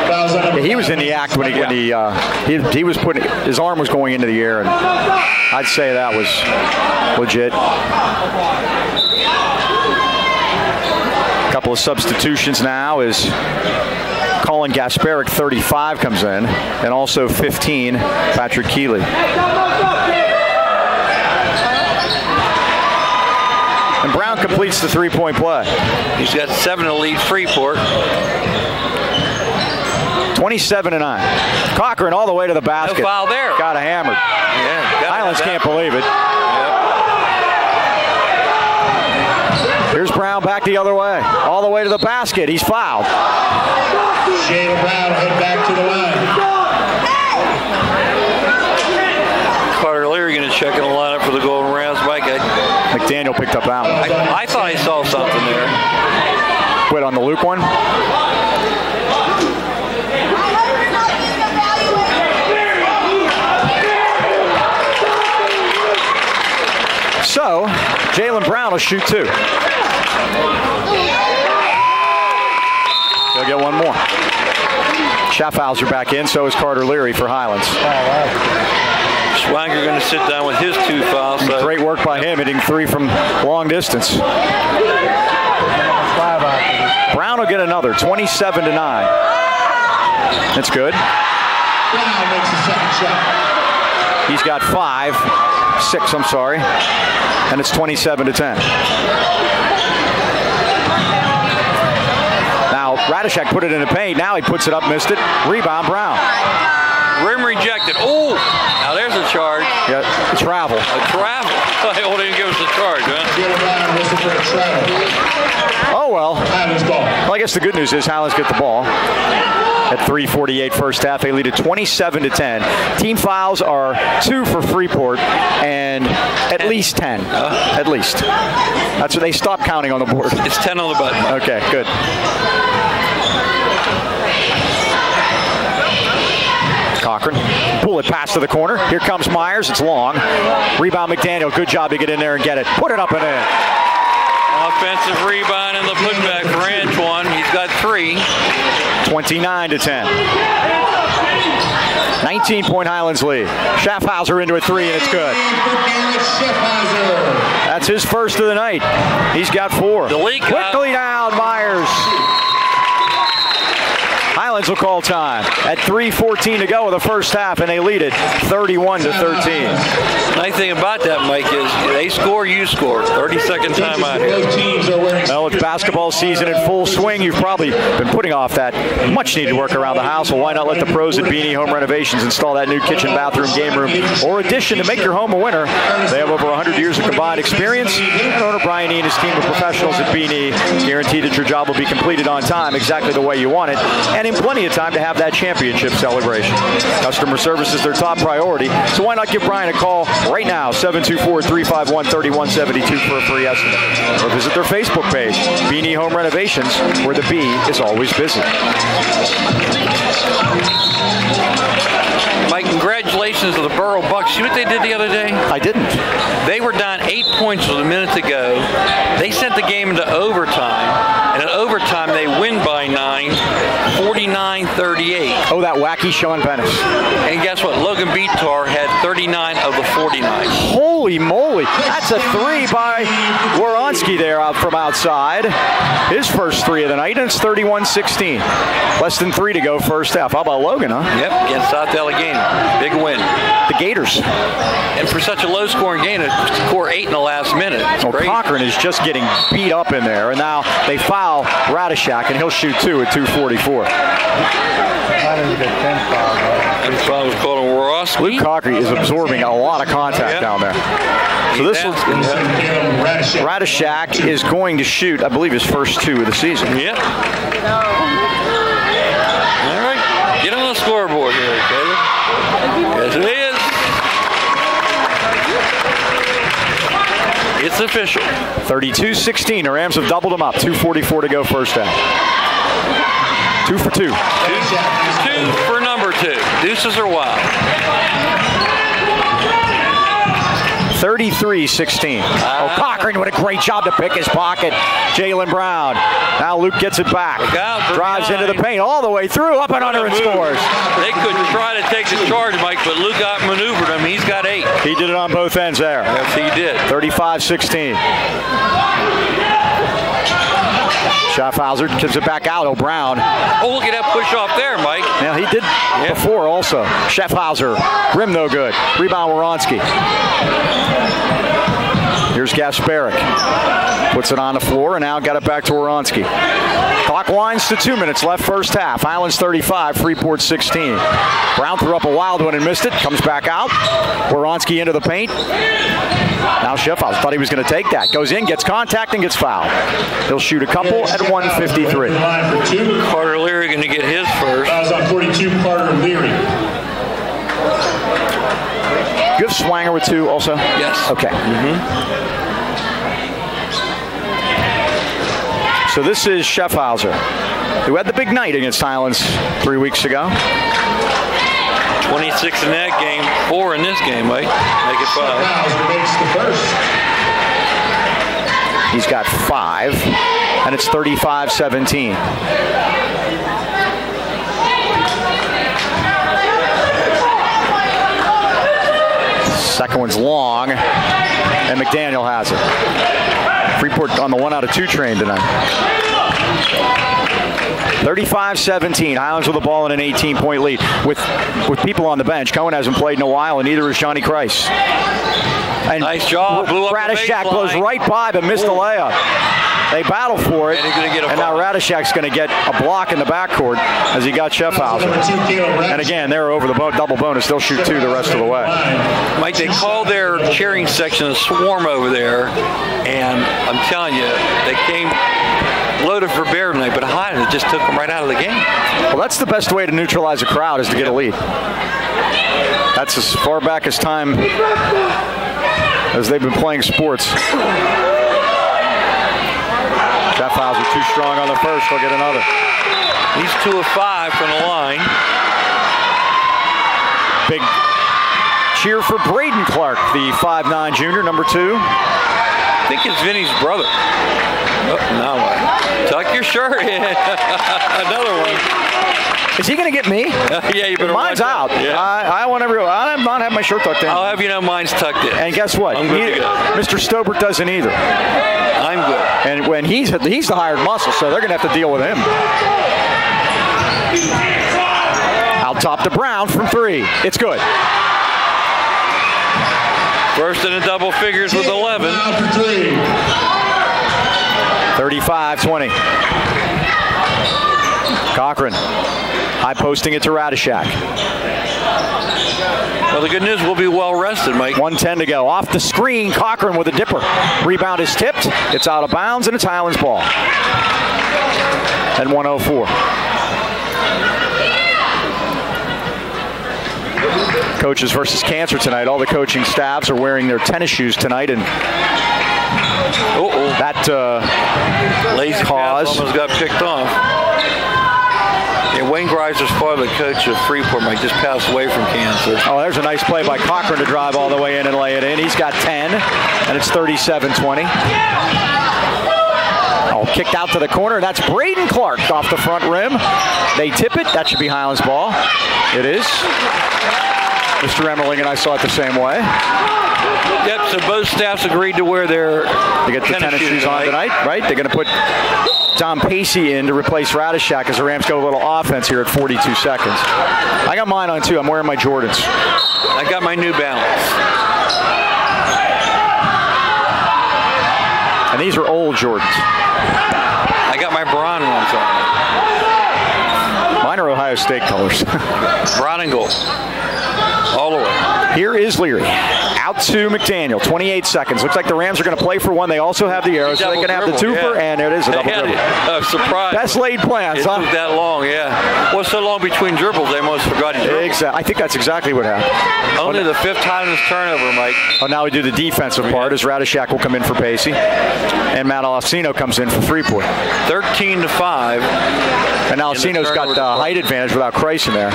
Fouls on number He was in the act when he when he, uh, he he was putting his arm was going into the air, and I'd say that was legit. A couple of substitutions now is Colin Gasparic, 35, comes in, and also 15, Patrick Keeley. And Brown completes the three-point play. He's got seven to lead Freeport. 27 to 9. Cochran all the way to the basket. foul there. Got a hammer. Yeah. got Highlands can't believe it. Here's Brown back the other way. All the way to the basket. He's fouled. Jalen Brown head back to the line. Carter Leary going to check in the lineup for the Golden Rams. Mike, I, McDaniel picked up that one. I, I thought I saw something there. Quit on the Luke one. So, Jalen Brown will shoot two. He'll get one more. Schaffhauser back in, so is Carter Leary for Highlands. Oh, Swanger going to sit down with his two fouls. So Great work by him, hitting three from long distance. Brown will get another, 27 to 9. That's good. Brown makes the second shot. He's got five, six, I'm sorry, and it's 27 to 10. Now, Radishak put it in the paint. Now he puts it up, missed it. Rebound, Brown. rim rejected. Oh, now there's a charge. Yeah, travel. A travel. They won't even give us a charge, huh? Jalen Brown whistle for a travel. Oh, well. Ball. Well, I guess the good news is Highlands get the ball. At 3:48 first half, they lead at 27 to 10. Team fouls are two for Freeport and at least 10. At least. That's what they stop counting on the board. It's 10 on the button. Okay, good. Cochran, pull it past to the corner. Here comes Myers. It's long. Rebound McDaniel. Good job to get in there and get it. Put it up and in. Offensive rebound and the putback for Antoine. He's got three. 29 to 10. 19 point Highlands lead. Schaffhauser into a three, and it's good. For Garrett Schaffhauser. That's his first of the night. He's got four. Quickly down, Myers. Highlands will call time at 3:14 to go in the first half, and they lead it 31 to 13. Nice thing about that, Mike, is they score, you score. 30 second timeout here. Both teams are wearing Well, it's basketball season in full swing. You've probably been putting off that much needed work around the house. Well, why not let the pros at Beanie Home Renovations install that new kitchen, bathroom, game room, or addition to make your home a winner? They have over 100 years of combined experience, and owner Brian E and his team of professionals at Beanie guarantee that your job will be completed on time, exactly the way you want it, and plenty of time to have that championship celebration. Customer service is their top priority, so why not give Brian a call right now, 724-351-3172 for a free estimate, or visit their Facebook page, Beanie Home Renovations, where the bee is always busy. Mike, congratulations to the Burrell Bucs. See what they did the other day? I didn't. They were down eight points with a minute to go. They sent the game into overtime, and in overtime they win by nine, 49-38. Oh, that wacky Sean Bennett. And guess what? Logan Beatar had 39 of the 49. Holy moly. That's a three by Woronsky there out from outside. His first three of the night, and it's 31-16. Less than three to go first half. How about Logan, huh? Yep, against South Allegheny. Big win. The Gators. And for such a low-scoring game, to score eight in the last minute. It's Well, great. Cochran is just getting beat up in there, and now they foul Radishak, and he'll shoot two at 244. That's why I was called him Rosky. Luke Cochran is absorbing a lot of contact Yeah. down there. So this Radishek. Radishak is going to shoot, I believe, his first two of the season. Yep. All right. Get on the scoreboard here, Caleb. Yes, it is. It's official. 32-16. The Rams have doubled them up. 244 to go first half. Two for two. Two for number two. Deuces are wild. 33-16. Uh-huh. Oh, Cochran, what a great job to pick his pocket. Jalen Brown. Now Luke gets it back. Look out for Drives into the paint all the way through, up and under and scores. They could try to take the charge, Mike, but Luke got maneuvered him. He's got eight. He did it on both ends there. Yes, he did. 35-16. Schaffhauser gives it back out. O'Brown. Oh, look at that push off there, Mike. Now he did before also. Schaffhauser. Rim no good. Rebound Woronsky. Here's Gasparic. Puts it on the floor and now got it back to Woronsky. Clock winds to two minutes left first half. Highlands 35, Freeport 16. Brown threw up a wild one and missed it. Comes back out. Woronsky into the paint. Now Schaffhauser thought he was going to take that. Goes in, gets contact, and gets fouled. He'll shoot a couple at 153. Line for two. Carter Leary going to get his first. Fouls on 42, Carter Leary. You have Swanger with two also? Yes. Okay. Mm-hmm. So this is Schaffhauser, who had the big night against Highlands three weeks ago. 26 in that game, four in this game, Mike. Make it five. Fouls makes the first. He's got five, and it's 35-17. Second one's long, and McDaniel has it. Freeport on the one out of two train tonight. 35-17. Highlands with the ball in an 18-point lead with with people on the bench. Cohen hasn't played in a while, and neither has Johnny Christ. And Nice job. Blew Radishak blows right by, but missed the layup. They battle for it, And gonna get a and now. Radishak's going to get a block in the backcourt as he got Number Schaffhauser. two, Caleb Radishak. And again, they're over the bo- double bonus. They'll shoot two the rest of the way. Mike, they call their cheering section a swarm over there, and I'm telling you, they came loaded for bear tonight, but Highland just took them right out of the game. Well, that's the best way to neutralize a crowd is to get a lead. That's as far back as time as they've been playing sports. Too strong on the first. They'll get another. He's two of five from the line. Big cheer for Braden Clark, the 5'9 junior, number two. I think it's Vinny's brother. Oh, now what? Tuck your shirt in. Another one. Is he going to get me? yeah, you better Mine's watch out. out. Yeah. I, I want everyone. I'm not having my shirt tucked in. I'll have you know mine's tucked in. and guess what? I'm good to go. Mr. Stobert doesn't either. I'm good. And when he's he's the hired muscle, so they're going to have to deal with him. Out top to Brown from three. It's good. First in the double figures with 11. Foul 35-20. Cochran high posting it to Radishak. Well, the good news, we'll be well rested, Mike. 110 to go. Off the screen, Cochran with a dipper. Rebound is tipped. It's out of bounds, and it's Highlands ball. And 104. Coaches versus cancer tonight. All the coaching staffs are wearing their tennis shoes tonight, and Uh-oh. that uh, Lazy Cause. almost got picked off. Wayne Griser's father, the coach of Freeport, might just pass away from cancer. Oh, there's a nice play by Cochran to drive all the way in and lay it in. He's got 10, and it's 37-20. Oh, kicked out to the corner. That's Braden Clark off the front rim. They tip it. That should be Highlands ball. It is. Mr. Emmerling and I saw it the same way. Yep, so both staffs agreed to wear their They get the tennis, shoes on tonight, right? They're going to put Dom Pacey in to replace Radishak as the Rams go a little offense here at 42 seconds. I got mine on too. I'm wearing my Jordans. I got my New Balance. And these are old Jordans. I got my Braun ones on. Mine are Ohio State colors. Brown and gold. All the way. Here is Leary. Out to McDaniel. 28 seconds. Looks like the Rams are going to play for one. They also have the arrow, so they can have the twofer, yeah. and there it is, a double dribble. Uh, surprise. Best laid plans, It huh? took that long, yeah. What's so long between dribbles? They almost forgot dribble. Exactly. I think that's exactly what happened. Only the fifth time in this turnover, Mike. Oh, now we do the defensive part as Radishak will come in for Pacey, and Matt Alcino comes in for Freeport. 13 to 5. And Alcino's got the height advantage without Christ in there.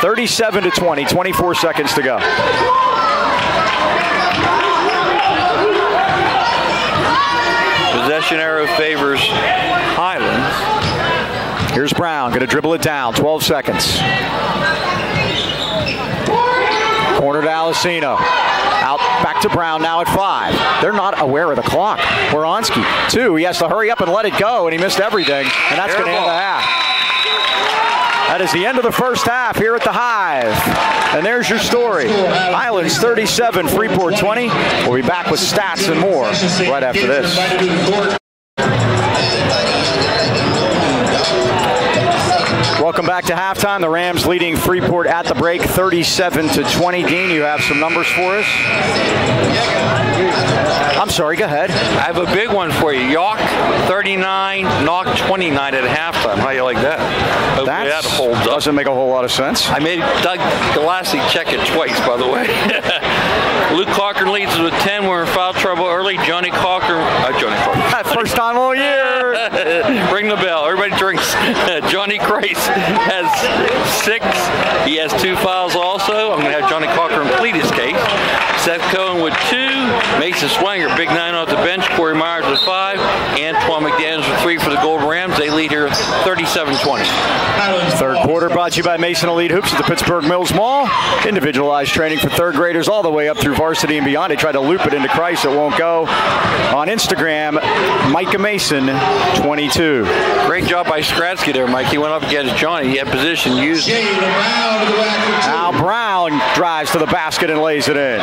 37 to 20, 24 seconds to go. Possession favors Highlands. Here's Brown, going to dribble it down, 12 seconds. Corner to Alcino. Out back to Brown now at five. They're not aware of the clock. Woronski, two. He has to hurry up and let it go, and he missed everything. And that's going to end the half. That is the end of the first half here at the Hive. And there's your story. Highlands 37, Freeport 20. We'll be back with stats and more right after this. Welcome back to halftime. The Rams leading Freeport at the break 37 to 20. Dean, you have some numbers for us? I'm sorry, go ahead. I have a big one for you. Yough 39, Knoch 29 at halftime. How you like that? Hopefully That holds up. doesn't make a whole lot of sense. I made Doug Galassi check it twice, by the way. Luke Cochran leads with 10. We're in foul trouble early. Johnny Cochran, uh, Johnny Cochran. First time all year. Ring the bell. Everybody drinks. Johnny Christ has six. He has two files also. I'm going to have Johnny Cochran plead his case. Seth Cohen with two. Mason Swanger, big nine off the bench. Corey Myers with five. Antoine McDaniels with three for the Gold Rams. They lead here 37-20. Third quarter brought to you by Mason Elite Hoops at the Pittsburgh Mills Mall. Individualized training for third graders all the way up through varsity and beyond. They tried to loop it into Christ. It won't go. On Instagram, Micah Mason, 22. Great job by Skradsky there, Mike. He went up against Johnny. He had position used. Jade Brown to the back for two. Now Brown drives to the basket and lays it in.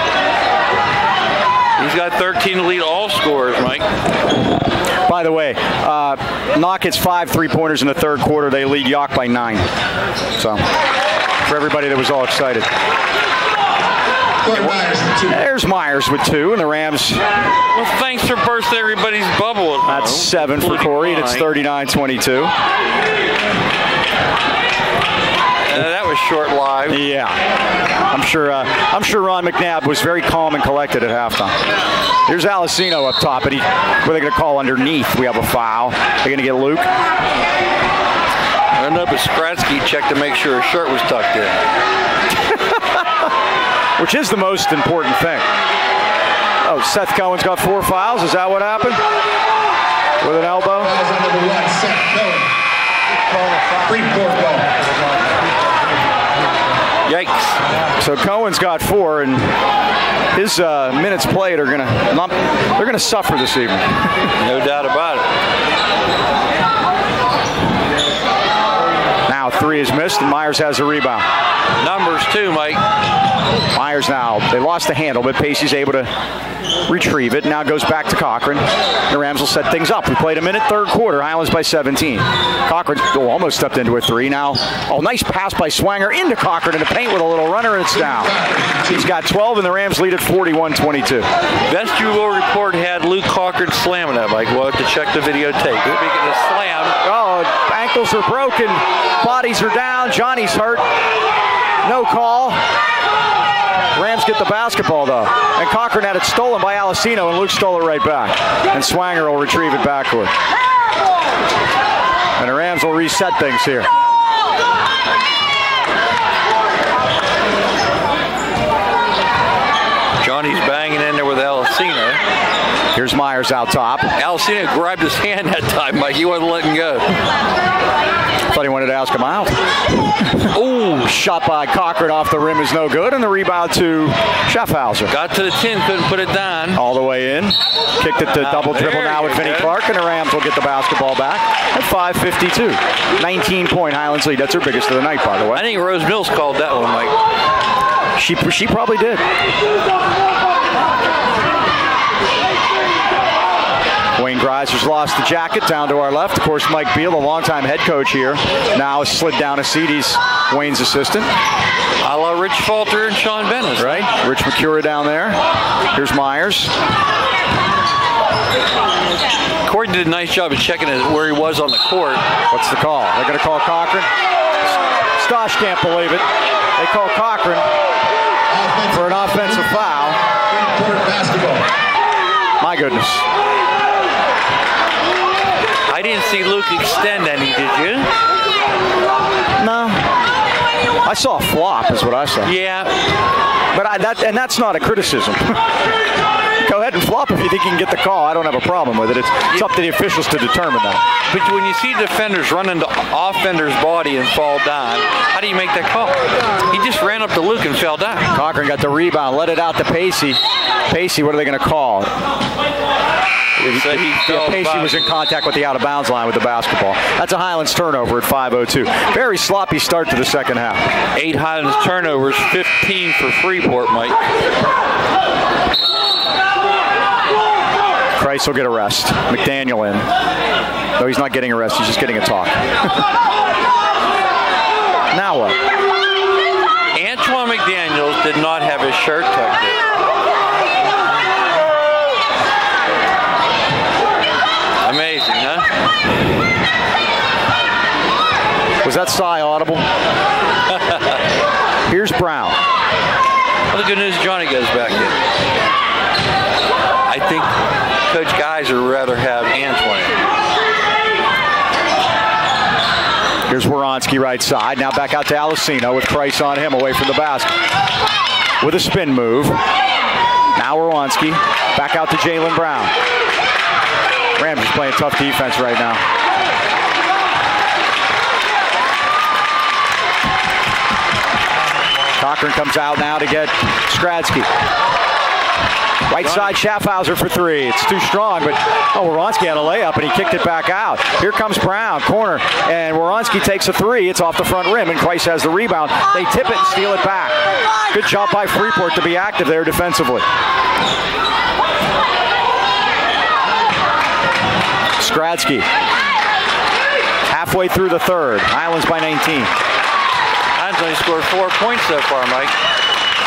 He's got 13 to lead all scorers, Mike. By the way, uh, Knoch hits five three pointers in the third quarter. They lead Yough by nine. So, for everybody that was all excited. Corey Myers for two. There's Myers with two, and the Rams, Well, thanks for bursting everybody's bubble. at that's seven for Corey, and it's 39 22. That was short live. Yeah. I'm sure, uh, I'm sure Ron McNabb was very calm and collected at halftime. Here's Alessino up top, and he, what are they going to call underneath? We have a foul. They're going to get Luke. I don't know, but Skradsky checked to make sure his shirt was tucked in. which is the most important thing. Oh, Seth Cohen's got four fouls. Is that what happened? With an elbow? Fouls on number one, Seth Cohen. Freeport ball. Yikes. So Cohen's got four, and his uh, minutes played are gonna not, they're gonna suffer this evening. No doubt about it. Now three is missed, and Myers has a rebound. Numbers too, Mike. Myers now they lost the handle, but Pacey's able to retrieve it. Now goes back to Cochran. The Rams will set things up. We played a minute third quarter. Highlands by 17. Cochran oh, almost stepped into a three. Now, oh, nice pass by Swanger into Cochran in the paint with a little runner, and it's down. He's got 12, and the Rams lead at 41-22. Vestibule report had Luke Cochran slamming that, Mike. We'll have to check the videotape. Speaking of slam, Oh, ankles are broken, bodies are down. Johnny's hurt. No call. Rams get the basketball though, and Cochran had it stolen by Alessino, and Luke stole it right back. And Swanger will retrieve it backward. And the Rams will reset things here. Johnny's banging in there with Alcino. Here's Myers out top. Alcino grabbed his hand that time, Mike. He wasn't letting go. Thought he wanted to ask him out. Ooh, shot by Cochran off the rim is no good, and the rebound to Schaffhauser. Got to the 10, couldn't put it down. All the way in. Kicked it to ah, double dribble now with Vinnie. Clark, and the Rams will get the basketball back at 5.52. 19 point Highlands lead. That's her biggest of the night, by the way. I think Rose Mills called that one, Mike. She, she probably did. Wayne Greiser's lost the jacket down to our left. Of course, Mike Beal, a longtime head coach here, now has slid down to seat. He's Wayne's assistant. A la Rich Falter and Sean Bennett. right? Rich McCura down there. Here's Myers. Corey did a nice job of checking where he was on the court. What's the call? They're going to call Cochran. Stosh can't believe it. They call Cochran for an offensive foul. My goodness. I didn't see Luke extend any, did you? No. I saw a flop, is what I saw. Yeah. But I, that and that's not a criticism. Go ahead and flop if you think you can get the call. I don't have a problem with it. It's, it's up to the officials to determine that. But when you see defenders run into offender's body and fall down, how do you make that call? He just ran up to Luke and fell down. Cochran got the rebound, let it out to Pacey. Pacey, what are they going to call? So he Yeah, fell Pacey was in contact with the out of bounds line with the basketball. That's a Highlands turnover at 5:02. Very sloppy start to the second half. Eight Highlands turnovers, 15 for Freeport, Mike. Christ will get a rest. McDaniel in. No, he's not getting a rest. He's just getting a talk. now what? Antoine McDaniels did not have his shirt tucked in. Amazing, huh? Was that sigh audible? Here's Brown. Well, the good news, Johnny goes back in. I think Coach Geiser would rather have Antoine. Here's Waronsky right side. Now back out to Alessino with Price on him away from the basket. With a spin move. Now Waronsky. Back out to Jalen Brown. Rams is playing tough defense right now. Cochran comes out now to get Skradsky. Right side, Schaffhauser for three. It's too strong, but oh, Waronsky had a layup and he kicked it back out. Here comes Brown, corner, and Waronsky takes a three. It's off the front rim, and Christ has the rebound. They tip it and steal it back. Good job by Freeport to be active there defensively. Skradsky. Halfway through the third. Highlands by 19. Highlands only scored four points so far, Mike.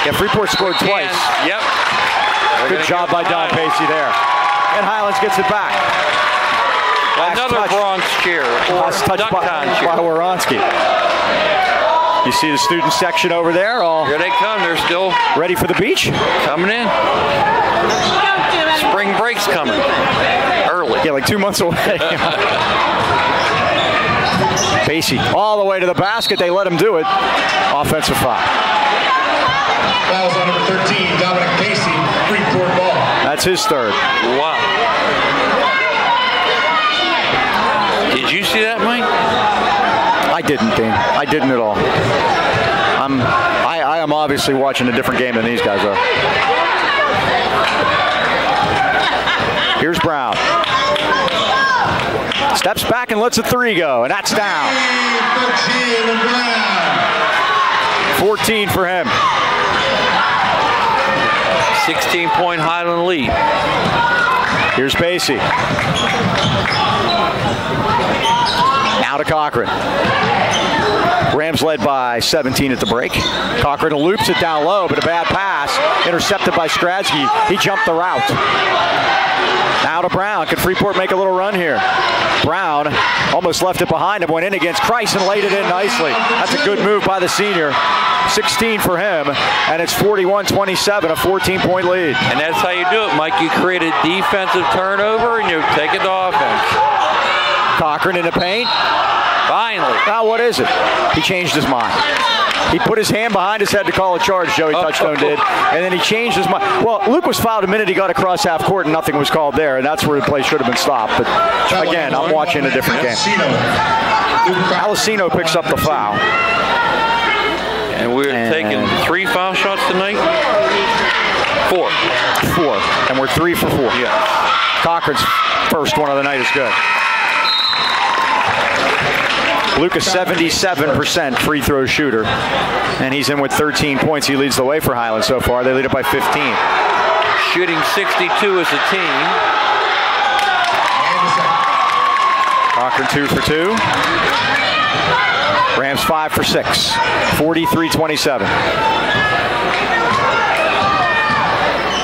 Yeah, Freeport scored twice. And- yep. They're Good job by Dom. Pacey there. And Highlands gets it back. Last Another touch. Bronx cheer Last touch by, cheer. by. You see the student section over there, all Here they come. They're still ready for the beach? coming in. Spring break's coming early. Yeah, like two months away. Pacey all the way to the basket. They let him do it. Offensive foul. Fouls on number 13, Dominic Pacey, Freeport ball. That's his third. Wow. Did you see that, Mike? I didn't, Dean. I didn't at all. I'm. I, I am obviously watching a different game than these guys are. Here's Brown. Steps back and lets a three go, and that's down. For Jalen Brown. 14 for him. 16 point Highland lead. Here's Pacey. Now to Cochran. Rams led by 17 at the break. Cochran loops it down low, but a bad pass. Intercepted by Skradsky. He jumped the route. Now to Brown. Can Freeport make a little run here? Brown almost left it behind him, went in against Christ and laid it in nicely. That's a good move by the senior. 16 for him, and it's 41-27, a 14-point lead. And that's how you do it, Mike. You create a defensive turnover and you take it to offense. Cochran in the paint. Finally. Now, what is it? He changed his mind. He put his hand behind his head to call a charge, Joey Oh. Touchstone did, and then he changed his mind. Well, Luke was fouled a minute he got across half court and nothing was called there, and that's where the play should have been stopped. But again, I'm watching a different game. Alessino picks up the foul. And we're And- taking three foul shots tonight. Four. Four. And we're three for four. Yeah. Cochran's first one of the night is good. Lucas 77% free throw shooter, and he's in with 13 points. He leads the way for Highland so far. They lead it by 15. Shooting 62 as a team. Cochran two for two. Rams five for six. 43-27.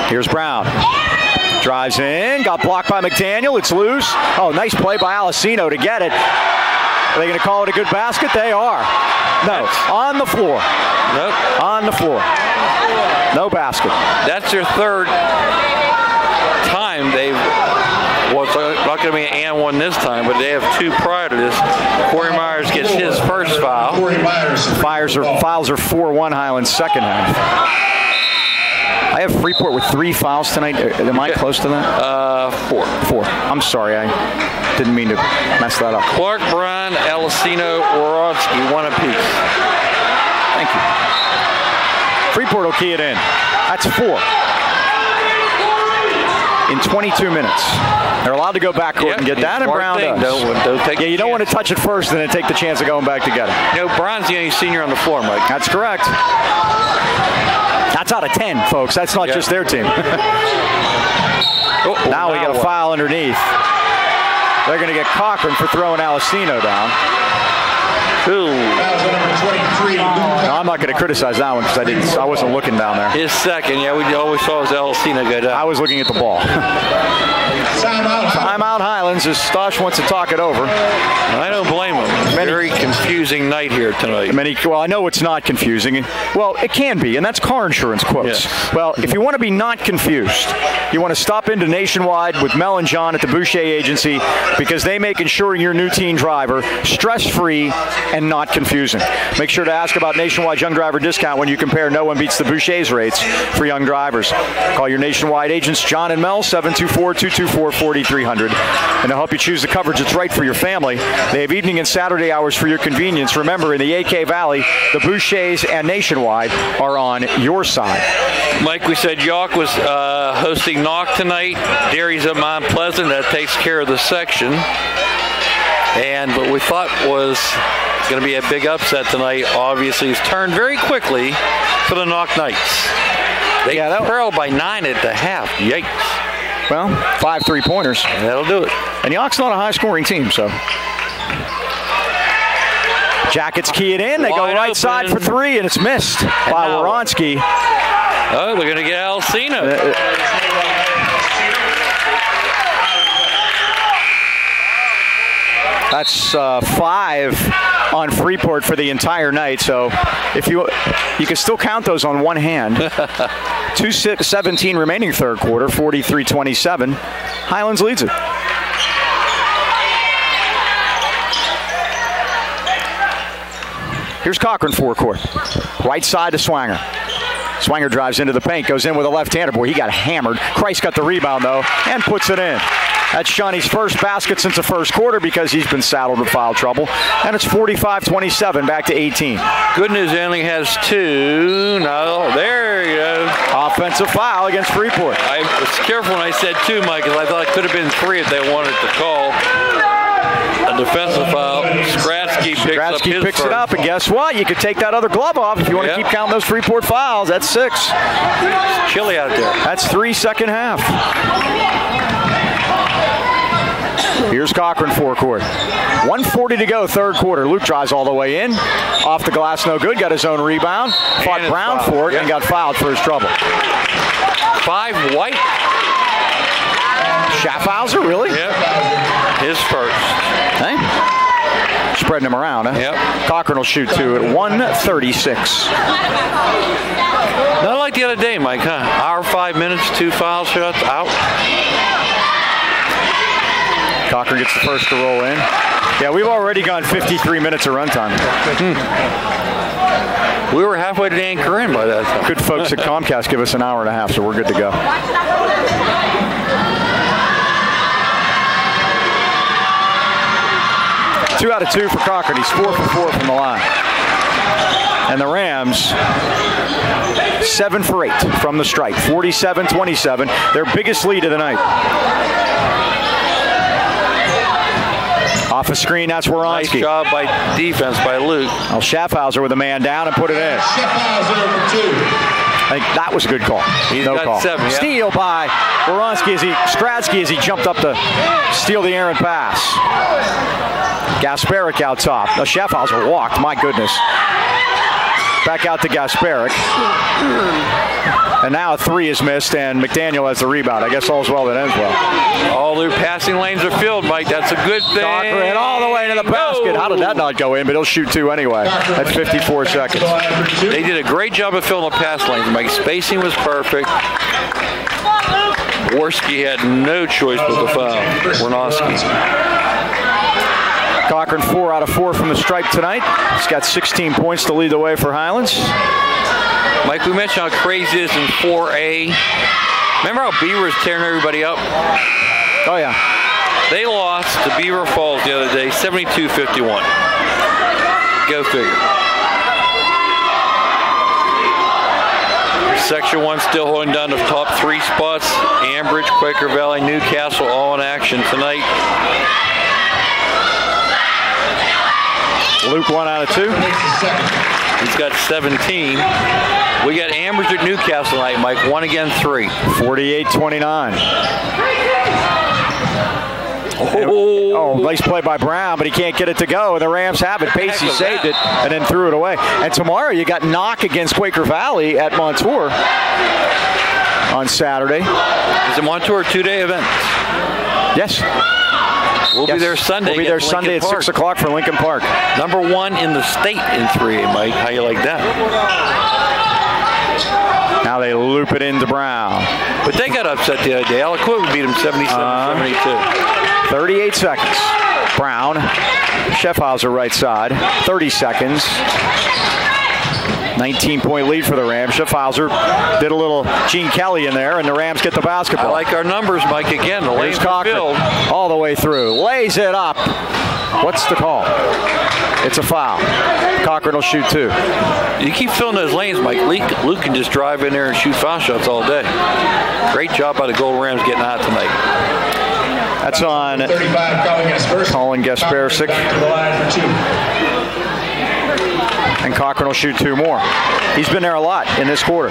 Here's Brown. Drives in, got blocked by McDaniel. It's loose. Oh, nice play by Alessino to get it. Are they going to call it a good basket? They are. No, on the floor. Nope. On the floor. No basket. That's your third time they've. Well, it's not going to be an and one this time, but they have two prior to this. Corey Myers gets his first foul. Corey Myers. Fires are files are 4-1 Highlands second half. I have Freeport with three fouls tonight. Uh, Am I close to that? Uh, four. Four. I'm sorry. I didn't mean to mess that up. Clark, Brown, Alessino, Oronsky, one apiece. Thank you. Freeport will key it in. That's four. In 22 minutes. They're allowed to go backcourt Yep, and get that, and Brown thing. does. Don't- don't take yeah, you don't want to touch it first and then take the chance of going back to get it. You know, Brown's the only senior on the floor, Mike. That's correct. That's out of 10, folks. That's not Yeah. just their team. Oh, Now we got a foul underneath. They're going to get Cochran for throwing Alessino down. Ooh, Fouls on number 23, Luke No, I'm not going to criticize that one because I didn't. I wasn't looking down there. his second. Yeah, we always saw his Alessino go I was looking at the ball. Timeout. Timeout Highlands as Stosh wants to talk it over. I don't blame him. Very confusing night here tonight. Many, well, I know it's not confusing. Well, it can be, and that's car insurance quotes. Yes. Well, if you want to be not confused, you want to stop into Nationwide with Mel and John at the Boucher Agency because they make ensuring your new teen driver stress-free and not confusing. Make sure to ask about Nationwide Young Driver Discount when you compare No One Beats the Boucher's rates for young drivers. Call your Nationwide agents, John and Mel, 724-224-4300, and they'll help you choose the coverage that's right for your family. They have evening and Saturday hours for your convenience. Remember, in the AK Valley, the Bouchers and Nationwide are on your side. Like we said, Yough was uh, hosting Knoch tonight. Derry's at Mount Pleasant. That takes care of the section. And what we thought was going to be a big upset tonight, obviously, has turned very quickly for the Knoch Knights. They Yeah, that- trailed by nine at the half. Yikes. Well, five three-pointers. That'll do it. And the Yough's not a high-scoring team, so. Jackets key it in. They go Wide right side for three, and it's missed by now? Waronsky. Oh, they're going to get Alcino. That's uh, five on Freeport for the entire night. So if you you can still count those on one hand. 2:17 remaining third quarter, 43-27. Highlands leads it. Here's Cochran forecourt. Right side to Swanger. Swanger drives into the paint, goes in with a left-hander. Boy, he got hammered. Christ got the rebound, though, and puts it in. That's Shawnee's first basket since the first quarter because he's been saddled with foul trouble. And it's 45-27, back to 18. Good news, he only has two. No, there you go. Offensive foul against Freeport. I was careful when I said two, Mike, because I thought it could have been three if they wanted to call a defensive foul. Skradsky picks up his picks it up, and guess what? You could take that other glove off if you want to keep counting those Freeport fouls. That's six. Chilly out there. That's three second half. Here's Cochran forecourt. 140 to go, third quarter. Luke drives all the way in. Off the glass, no good. Got his own rebound. Fought it's Brown fouled. for it and got fouled for his trouble. Five white. Schaffhauser, really? Yep. His first. Spreading him around, huh? Yep. Cochran will shoot two at 136. Not like the other day, Mike, huh? Hour, five minutes, two foul shots, out. Cochran gets the first to roll in. Yeah, we've already gone 53 minutes of runtime. Hmm. We were halfway to the anchor in by that time. Good folks at Comcast give us an hour and a half, so we're good to go. Two out of two for Cochran. He's four for four from the line. And the Rams, seven for eight from the strike, 47 27, their biggest lead of the night. Off a screen, that's Nice Wronski. job by defense by Luke. Well, Schaffhauser with a man down and put it in. Schaffhauser number two. I think that was a good call. He's no got call. seven, yeah. Steal by Wronski as he Skradsky as he jumped up to steal the errant pass. Gasparic out top. Now Schaffhauser walked. My goodness. Back out to Gasparic. And now a three is missed, and McDaniel has the rebound. I guess all's well that ends well. All their passing lanes are filled, Mike. That's a good thing. Cochran all the way to the basket. How did that not go in? But he'll shoot two anyway. At 54 seconds. Ball number two. They did a great job of filling the pass lanes, Mike. Spacing was perfect. Worski had no choice but to foul. Wernoski. Cochran four out of four from the stripe tonight. He's got 16 points to lead the way for Highlands. Mike, we mentioned how crazy it is in 4A. Remember how Beaver was tearing everybody up? Oh yeah. They lost to Beaver Falls the other day, 72-51. Go figure. Section one still holding down the top three spots. Ambridge, Quaker Valley, New Castle, all in action tonight. Luke one out of two. Makes the second. He's got 17. We got Ambridge at New Castle tonight, Mike. One again, three. 48-29. Oh, Oh, nice play by Brown, but he can't get it to go. And the Rams have it. Pacey saved that? it and then threw it away. And tomorrow you got Knoch against Quaker Valley at Montour on Saturday. is it Montour two-day event? Yes. We'll yes. be there Sunday. We'll be there Sunday at Park. 6 o'clock for Lincoln Park. Number one in the state in 3A, Mike. How you like that? Now they loop it into Brown. But they got upset the other day. Aliquippa beat them 77-72. Uh-huh. 38 seconds. Brown. Schaffhauser right side. 30 seconds. 19 point lead for the Rams. Schaffhauser did a little Gene Kelly in there, and the Rams get the I basketball. like our numbers, Mike. Again, the There's lanes Cochran all the way through. Lays it up. What's the call? It's a foul. Cochran will shoot two. You keep filling those lanes, Mike. Luke, Luke can just drive in there and shoot foul shots all day. Great job by the Gold Rams getting hot tonight. That's on 35 Colin Gasparic. And Cochran will shoot two more. He's been there a lot in this quarter.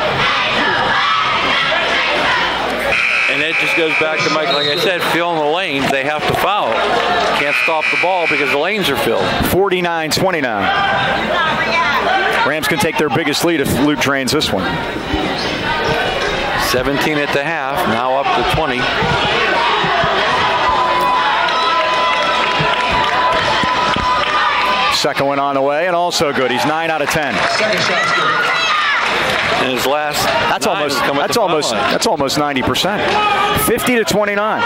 And it just goes back to Mike, like I said, filling the lanes. They have to foul. Can't stop the ball because the lanes are filled. 49 29. Rams can take their biggest lead if Luke drains this one. 17 at the half, now up to 20. Second one on the way, and also good. He's 9 out of 10. Second shot's good. And his last That's almost that's almost that's almost 90%. 50 to 29.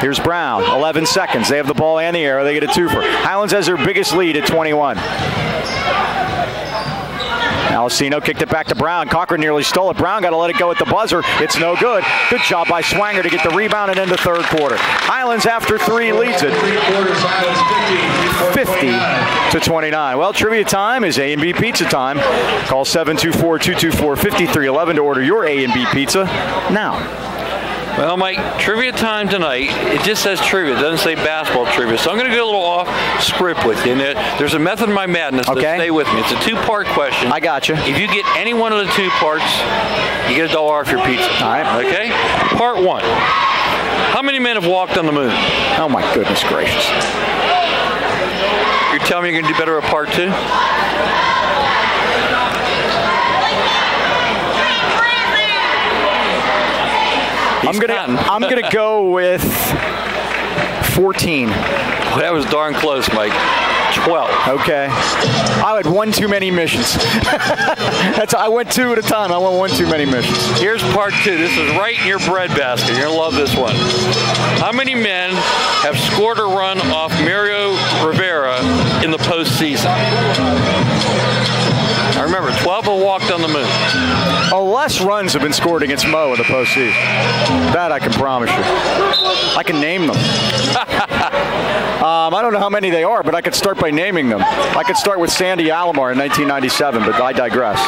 Here's Brown, 11 seconds. They have the ball and the arrow. They get a twofer. Highlands has their biggest lead at 21. Alessino kicked it back to Brown. Cochran nearly stole it. Brown got to let it go at the buzzer. It's no good. Good job by Swanger to get the rebound and end the third quarter. Highlands after three leads it Three quarters, Highlands 50. 50 to 29. Well, trivia time is A&B Pizza time. Call 724-224-5311 to order your A&B Pizza now. Well, Mike, trivia time tonight. It just says trivia. It doesn't say basketball trivia. So I'm going to get a little off script with you. And there's a method in my madness. so Okay. stay with me. It's a two-part question. I got you. If you get any one of the two parts, you get a dollar off your pizza. All right. Okay? Part one. How many men have walked on the moon? Oh my goodness gracious. You're telling me you're going to do better at part two? I'm gonna. I'm gonna go with 14. Well, that was darn close, Mike. 12. Okay. I had one too many missions. That's I went two at a time. I went one too many missions. Here's part two. This is right in your breadbasket. You're going to love this one. How many men have scored a run off Mariano Rivera in the postseason? I remember 12 have walked on the moon. Oh, less runs have been scored against Mo in the postseason. That I can promise you. I can name them. um, I don't know how many they are, but I could start by naming them. I could start with Sandy Alomar in 1997, but I digress.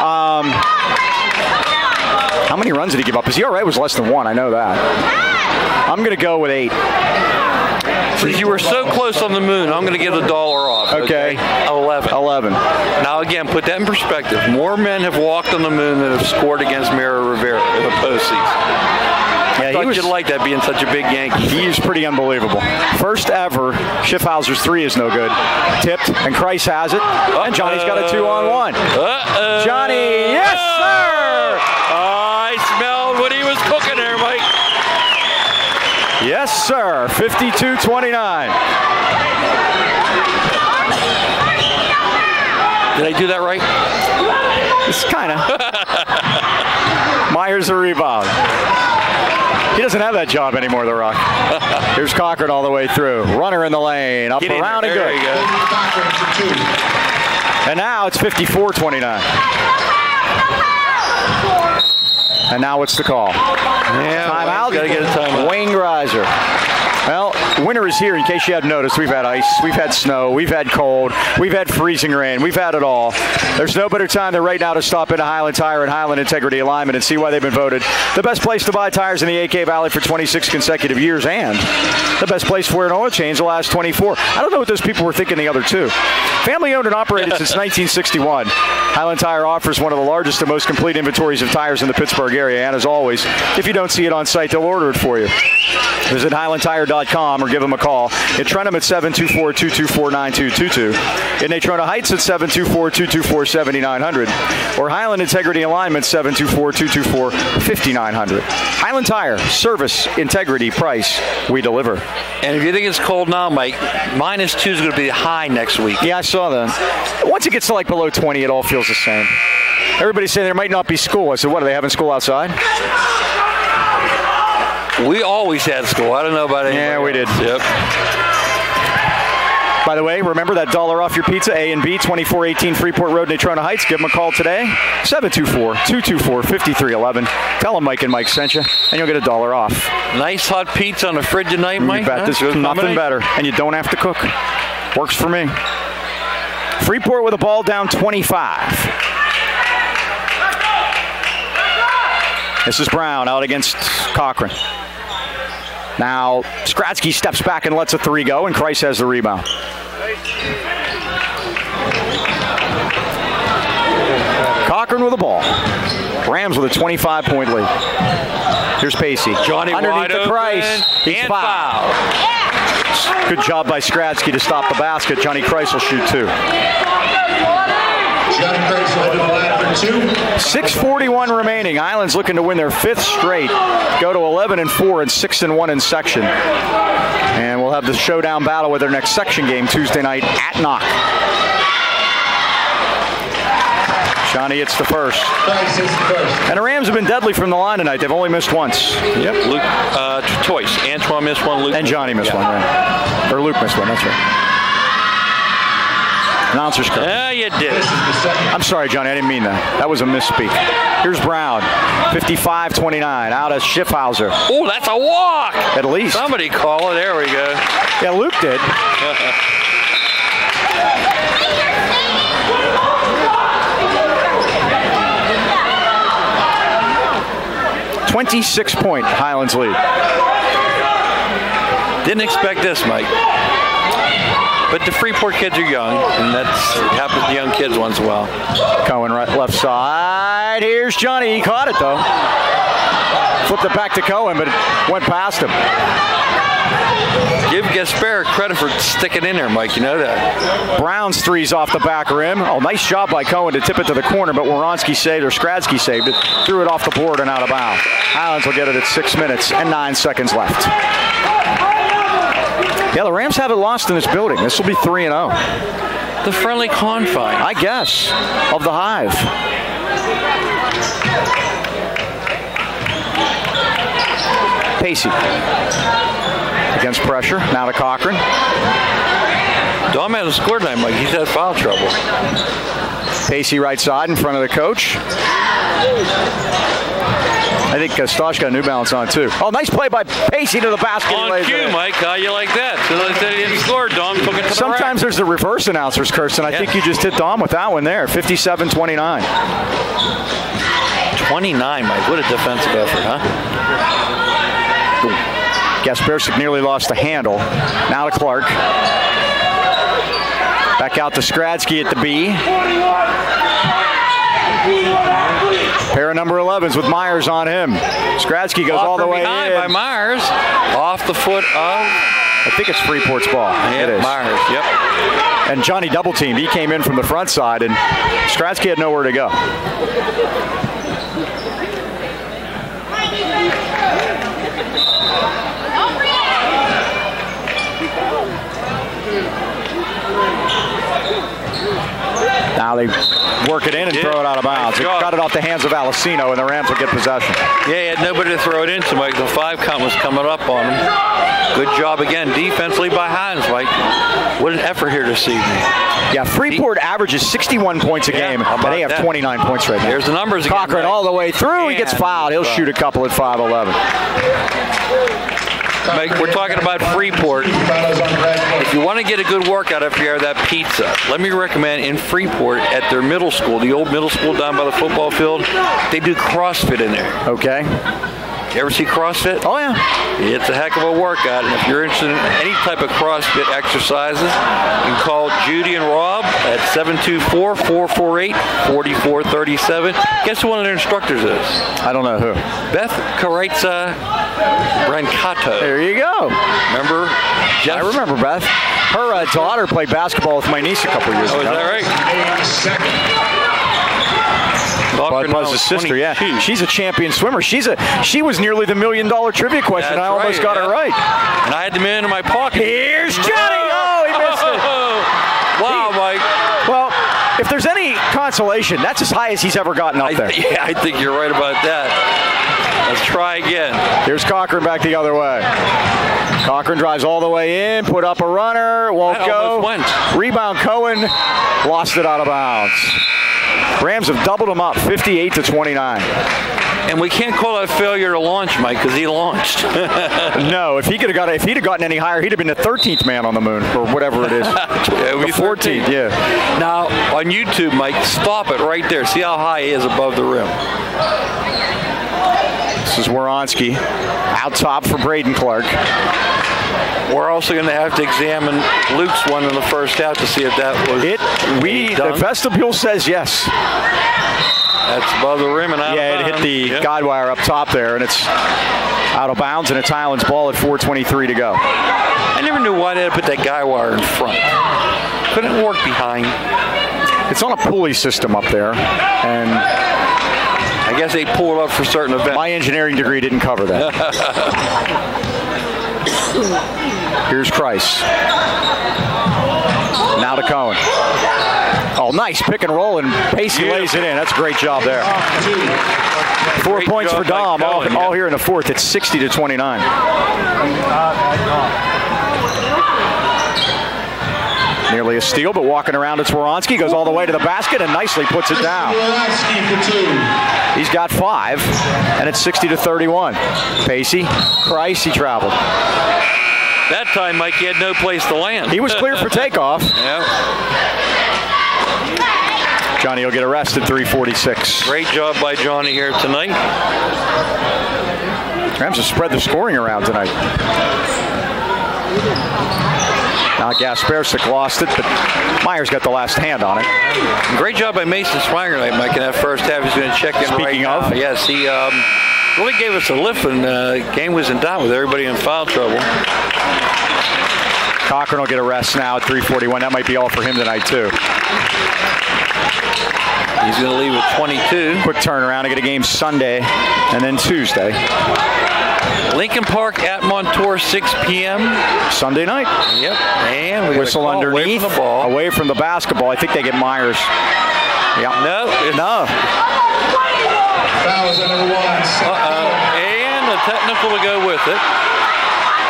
Um, how many runs did he give up? His ERA was less than one. I know that. I'm going to go with eight. You were so close on the moon, I'm going to give the dollar off. Okay. 11. 11. Now, again, put that in perspective. More men have walked on the moon than have scored against Mariano Rivera in the postseason. Yeah, I thought was, you'd like that being such a big Yankee. He was pretty unbelievable. First ever, Schaffhauser's three is no good. Tipped, and Christ has it. And Johnny's got a two on one. Uh-oh. Johnny, yes, sir! I smelled what he was cooking there, Mike. Yes, sir. 52 29. Did I do that right? It's kind of. Myers a rebound. He doesn't have that job anymore, The Rock. Here's Cochran all the way through. Runner in the lane. Up Get around and good. go. And now it's 54 29. And now what's the call? Yeah, Timeout. Got to get a timeout. Wayne Greiser. Well, winter is here. In case you hadn't noticed, we've had ice, we've had snow, we've had cold, we've had freezing rain, we've had it all. There's no better time than right now to stop into Highland Tire and Highland Integrity Alignment and see why they've been voted the best place to buy tires in the AK Valley for 26 consecutive years and the best place for an oil change the last 24. I don't know what those people were thinking the other two. Family owned and operated since 1961. Highland Tire offers one of the largest and most complete inventories of tires in the Pittsburgh area. And as always, if you don't see it on site, they'll order it for you. Visit HighlandTire.com or give them a call. In Tarentum at 724-224-9222. In Natrona Heights at 724-224-7900. Or Highland Integrity Alignment 724-224-5900. Highland Tire. Service, integrity, price. We deliver. And if you think it's cold now, Mike, minus two is going to be high next week. Yeah, I saw that. Once it gets to like below 20, it all feels the same. Everybody's saying there might not be school. I said, what, are they having school outside? We always had school. I don't know about anybody Yeah, we did. Yep. By the way, remember that dollar off your pizza, A and B, 2418 Freeport Road, Natrona Heights. Give them a call today, 724-224-5311. Tell them Mike and Mike sent you, and you'll get a dollar off. Nice hot pizza on a frigid night, Mike. you bet huh? this is nothing better, and you don't have to cook. Works for me. Freeport with a ball down 25. This is Brown out against Cochran. Now, Skradsky steps back and lets a three go, and Christ has the rebound. Cochran with the ball. Rams with a 25 point lead. Here's Pacey. Johnny Underneath the. Christ. He's and fouled. foul. Good job by Skradsky to stop the basket. Johnny Christ will shoot two. Johnny Christ will the line for two. 6:41 remaining. Island's looking to win their fifth straight. Go to 11 and 4 and 6 and 1 in section. And we'll have the showdown battle with their next section game Tuesday night at Knoch. Johnny hits the first. Christ is the first. And the Rams have been deadly from the line tonight. They've only missed once. Yep. Luke, uh, twice. Antoine missed one. Luke And Johnny missed Yeah. one, right? Or Luke missed one, that's right. Announcer's. Yeah, you did. This is the second. I'm sorry, Johnny. I didn't mean that. That was a misspeak. Here's Brown, 55-29, out of Schaffhauser. Oh, that's a walk. At least. Somebody call it. There we go. Yeah, Luke did. Twenty-six point Highlands lead. Didn't expect this, Mike. But the Freeport kids are young, and that's it happens to young kids once in a while. Cohen right left side. Here's Johnny. He caught it though. Flipped it back to Cohen, but it went past him. Give Gasper credit for sticking in there, Mike. You know that. Brown's threes off the back rim. Oh, nice job by Cohen to tip it to the corner, but Woronski saved, or Skradsky saved it, threw it off the board and out of bounds. Highlands will get it at six minutes and nine seconds left. Yeah, the Rams haven't lost in this building. This will be 3 and 0. The friendly confine. I guess, of the Hive. Pacey against pressure. Now to Cochran. Dom hasn't scored tonight, Mike. He's had foul trouble. Pacey right side in front of the coach. I think uh, Stosh got a New Balance on too. Oh, nice play by Pacey to the basket. He On cue, in. Mike. How you like that? So they said he didn't score. Dom took it to the Sometimes there's the reverse announcers, Kirsten. I Yeah. think you just hit Dom with that one there. 57-29. 29, Mike. What a defensive effort, huh? Gasparic nearly lost the handle. Now to Clark. Back out to Skradsky at the B. Pair of number 11s with Myers on him. Skradsky goes all the way in. by Myers. Off the foot of I think it's Freeport's ball. yeah, it is. Myers. Yep. And Johnny double teamed. He came in from the front side, and Skradsky had nowhere to go. Now they work it in and Yeah. throw it out of bounds. Nice got it off the hands of Alcino, and the Rams will get possession. Yeah, he had nobody to throw it into, Mike. The five count was coming up on him. Good job again defensively by Hines, Mike. What an effort here this evening. Yeah, Freeport averages 61 points a Yeah, game, and they have that? 29 points right now. Here's the numbers again. Cochran all the way through. He gets fouled. He'll shoot a couple at 5'11. Mike, we're talking about Freeport. If you want to get a good workout after you have that pizza, let me recommend in Freeport at their middle school, the old middle school down by the football field, they do CrossFit in there. Okay. You ever see CrossFit? Oh, yeah. It's a heck of a workout, and if you're interested in any type of CrossFit exercises, you can call Judy and Rob at 724-448-4437. Guess who one of their instructors is? I don't know who. Beth Caritza Brancato. There you go. Remember? I remember Beth. Her uh, daughter played basketball with my niece a couple years Oh, ago. is that right? Bud sister, yeah. She's a champion swimmer. She's a she was nearly the million dollar trivia question. That's I almost right, got yeah. it right. And I had the man in my pocket. Here's Johnny. Oh, he missed it. wow, Mike. Well, if there's any consolation, that's as high as he's ever gotten up I, there. yeah, I think you're right about that. Let's try again. Here's Cochran back the other way. Cochran drives all the way in, put up a runner, won't go. Rebound Cohen, lost it out of bounds. Rams have doubled them up, 58 to 29. And we can't call that failure to launch, Mike, because he launched. No, if he could have got, if he'd have gotten any higher, he'd have been the 13th man on the moon or whatever it is. Would the be 14th, yeah. Now, on YouTube, Mike, stop it right there. See how high he is above the rim. This is Woronski out top for Braden Clark. We're also going to have to examine Luke's one in the first half to see if that was It, we, a the vestibule says yes. That's above the rim and out Yeah, it hit the Yep. guide wire up top there, and it's out of bounds, and it's Highlands ball at 4:23 to go. I never knew why they had to put that guy wire in front. Couldn't work behind? It's on a pulley system up there, and I guess they pull it up for certain events. my engineering degree didn't cover that. Here's Christ. Now to Cohen. Oh, nice pick and roll, and Pacey lays it in. That's a great job there. Four Great points for Dom, by all, Cohen, all here in the fourth. It's 60 to 29. Nearly a steal, but walking around it's Woronski, goes all the way to the basket and nicely puts it down. He's got five, and it's 60 to 31. Pacey, Christ, he traveled. That time, Mike, he had no place to land. He was clear for takeoff. yeah. Johnny will get arrested, 346. Great job by Johnny here tonight. Rams have spread the scoring around tonight. Now Gasparic lost it, but Myers got the last hand on it. Great job by Mason Swanger tonight, Mike, in that first half. He's going to check in right Speaking now. of. Yes, he um, really gave us a lift when the game was in doubt with everybody in foul trouble. Cochran will get a rest now at 341. That might be all for him tonight, too. He's going to leave with 22. Quick turnaround to get a game Sunday and then Tuesday. Lincoln Park at Montour, 6 p.m. Sunday night. Yep. And we Whistle underneath. away from the ball. Away from the basketball. I think they get Myers. Yeah. No. it's- No. Foul is on number one. Uh-oh. And a technical to go with it.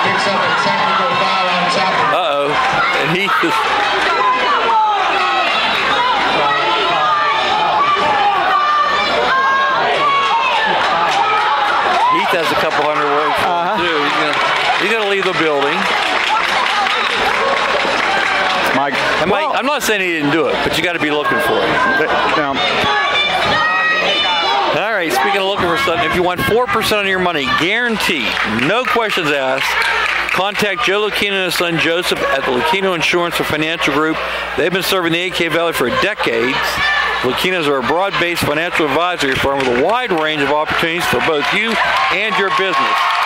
Picks up a technical foul on top of Uh-oh. And he just... Heath has a couple hundred words for him, too. He's gonna, he's gonna leave the building. Mike. And Mike, I'm not saying he didn't do it, but you got to be looking for it. Now, All right, speaking of looking for something, if you want 4% on your money, guaranteed, no questions asked, contact Joe Lucchino and his son Joseph at the Lucchino Insurance and Financial Group. They've been serving the AK Valley for decades. Lucchinos are a broad-based financial advisory firm with a wide range of opportunities for both you and your business.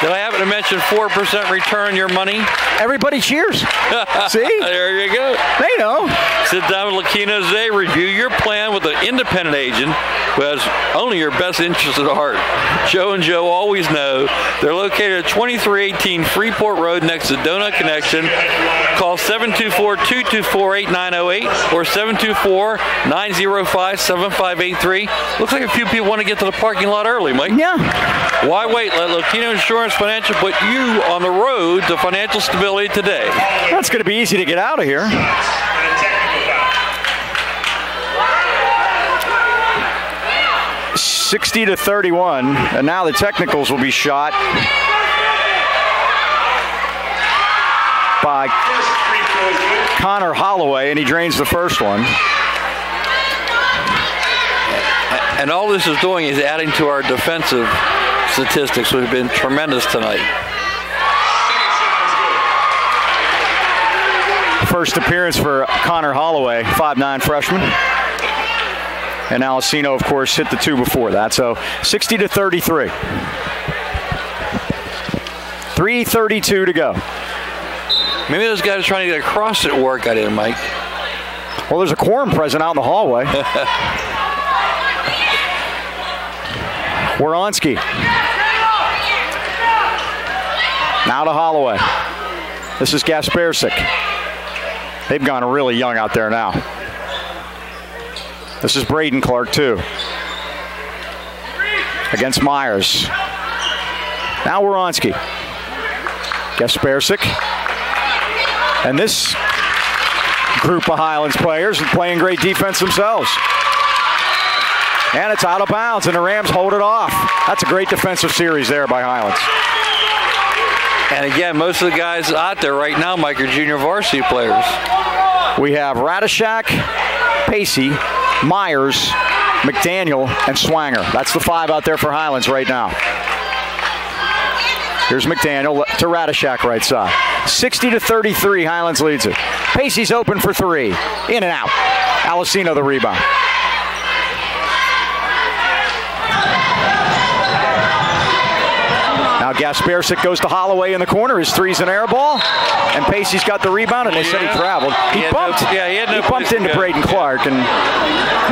Did I happen to mention 4% return your money? everybody cheers. See? There you go. They know. Sit down with Lucchino today, review your plan with an independent agent who has only your best interests at heart. Joe and Joe always know. They're located at 2318 Freeport Road next to Donut Connection. Call 724-224-8908 or 724-905-7583. Looks like a few people want to get to the parking lot early, Mike. Yeah. Why wait? Let Lucchino Insurance Financial put you on the road to financial stability today. That's going to be easy to get out of here. Sixty to thirty-one, and now the technicals will be shot by Connor Holloway, and he drains the first one. And all this is doing is adding to our defensive statistics, which have been tremendous tonight. First appearance for Connor Holloway, 5'9 freshman. And Alcino, of course, hit the two before that. So 60 to 33. 332 to go. Maybe those guys are trying to get a CrossFit workout in, Mike. Well, there's a quorum present out in the hallway. Woronski. Now to Holloway. This is Gasparic. They've gone really young out there now. This is Braden Clark, too. Against Myers. Now Woronski. Gasparic. And this group of Highlands players are playing great defense themselves. And it's out of bounds, and the Rams hold it off. That's a great defensive series there by Highlands. And again, most of the guys out there right now, Mike, are junior varsity players. We have Radishak, Pacey, Myers, McDaniel, and Swanger. That's the five out there for Highlands right now. Here's McDaniel to Radishak right side. 60 to 33, Highlands leads it. Pacey's open for three. In and out. Alcino the rebound. Now Gasparic goes to Holloway in the corner. His three's an air ball. And Pacey's got the rebound, and they said he traveled. He, He had no- bumped. yeah, he had no place bumped into. Braden Clark, and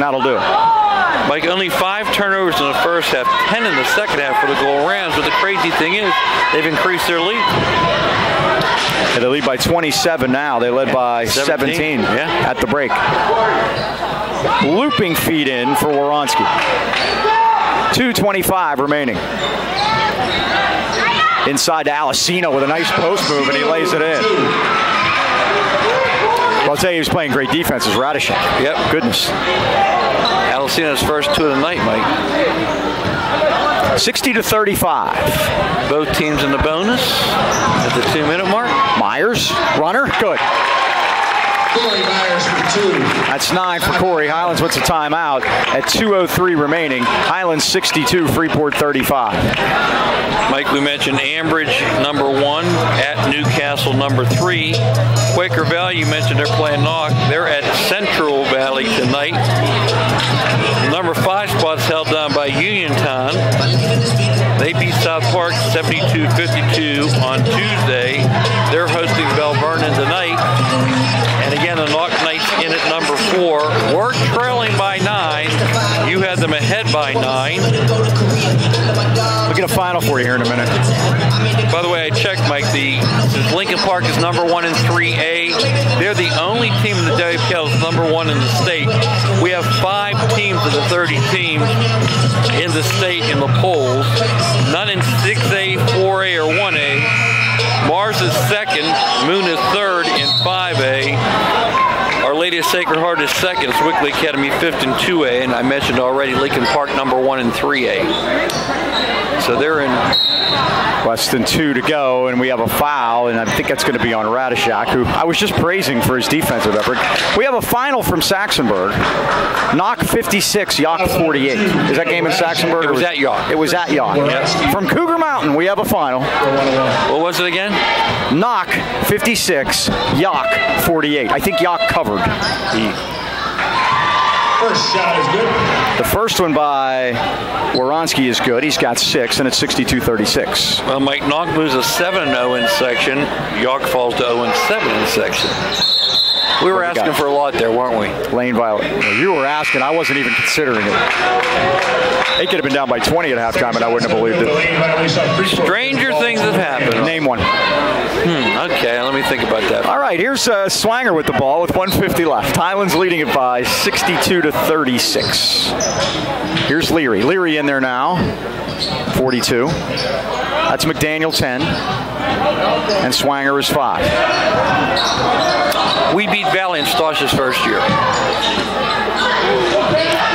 that'll do it. Mike, only five turnovers in the first half, 10 in the second half for the Gold Rams. But the crazy thing is, they've increased their lead. And they lead by 27 now. They led by 17, 17, yeah. at the break. Looping feed in for Woronski. 2.25 remaining. Inside to Alcino with a nice post move, and he lays it in. Well, I'll tell you, he was playing great defense as Radishak. Yep. Goodness. Alcino's first two of the night, Mike. 60 to 35. Both teams in the bonus at the two-minute mark. Myers, runner, good. Corey Myers for two. That's nine for Corey. Highlands wants a timeout at 2.03 remaining. Highlands 62, Freeport 35. Mike, we mentioned Ambridge number one at New Castle number three. Quaker Valley, you mentioned they're playing Knoch. They're at Central Valley tonight. Number five spot's held down by Uniontown. They beat South Park 72-52 on Tuesday. They're hosting Belle Vernon tonight. And the Knoch Knights in at number four. We're trailing by nine. You had them ahead by nine. We'll get a final for you here in a minute. By the way, I checked, Mike. The Lincoln Park is number one in 3A, they're the only team in the WPL is number one in the state. We have five teams of the 30 teams in the state in the polls. None in 6A, 4A, or 1A. Mars is second. Moon is third in 5A. Sacred Heart is second. It's Wickley Academy fifth and 2A, and I mentioned already Lincoln Park number one and 3A. So they're in Less than two to go, and we have a foul, and I think that's going to be on Radishak, who I was just praising for his defensive effort. We have a final from Saxonburg. Knoch 56, Yough 48. Is that game in Saxonburg? It or was at Yough. It was at Yough. Yes. From Cougar Mountain, we have a final. what was it again? Knoch 56, Yough 48. I think Yough covered. First shot is good. The first one by Woronski is good. He's got six, and it's 62-36. Well, Mike Knoch moves a 7 0 in section. Yough falls to 0 7 in section. We were we asking for a lot there, weren't we? Lane Violet. Well, you were asking. I wasn't even considering it. They could have been down by 20 at halftime, and I wouldn't have believed it. lane violation on Freeport. Stranger things have happened. Name one. Hmm, okay, let me think about that. All right, here's uh, Swanger with the ball with 150 left. Highlands leading it by 62 to 36. Here's Leary. Leary in there now. 42. That's McDaniel 10. And Swanger is 5. We beat Valley in Stosh's first year.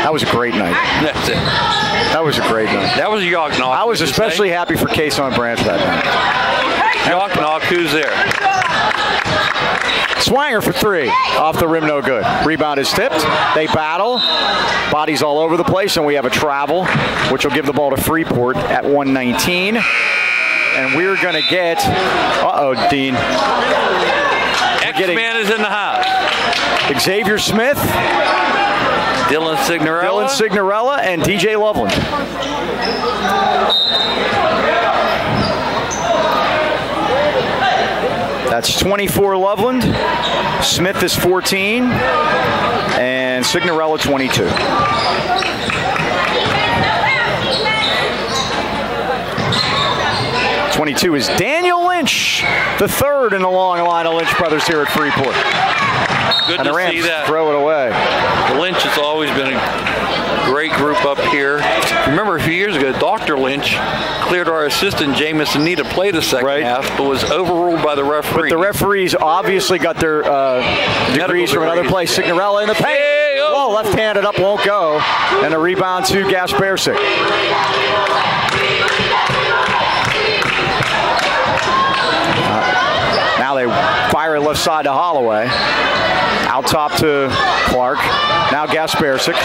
That was a great night. That's it. That was a great night. That was York Knock. I was you say? especially happy for Case on Branch that night. York Knock. Who's there? Swanger for three. Off the rim, no good. Rebound is tipped. They battle. Bodies all over the place, and we have a travel, which will give the ball to Freeport at 119. And we're going to get. Uh oh, Dean. getting- X-Man is in the house. Xavier Smith, Dylan Signorella. Dylan Signorella, and DJ Loveland. That's 24 Loveland. Smith is 14. And Signorella 22. Twenty-two is Daniel Lynch, the third in the long line of Lynch brothers here at Freeport. Good And the to see that. throw it away. The Lynch has always been a great group up here. Remember a few years ago, Dr. Lynch cleared our assistant Jamison Nee to play the second Right. half, but was overruled by the referee. But The referees obviously got their uh, degrees from another degrees. place. Signorella in the paint. Hey, oh. Whoa, left-handed up won't go. And a rebound to Gasparic. Now they fire it left side to Holloway. Out top to Clark. Now Gasparic.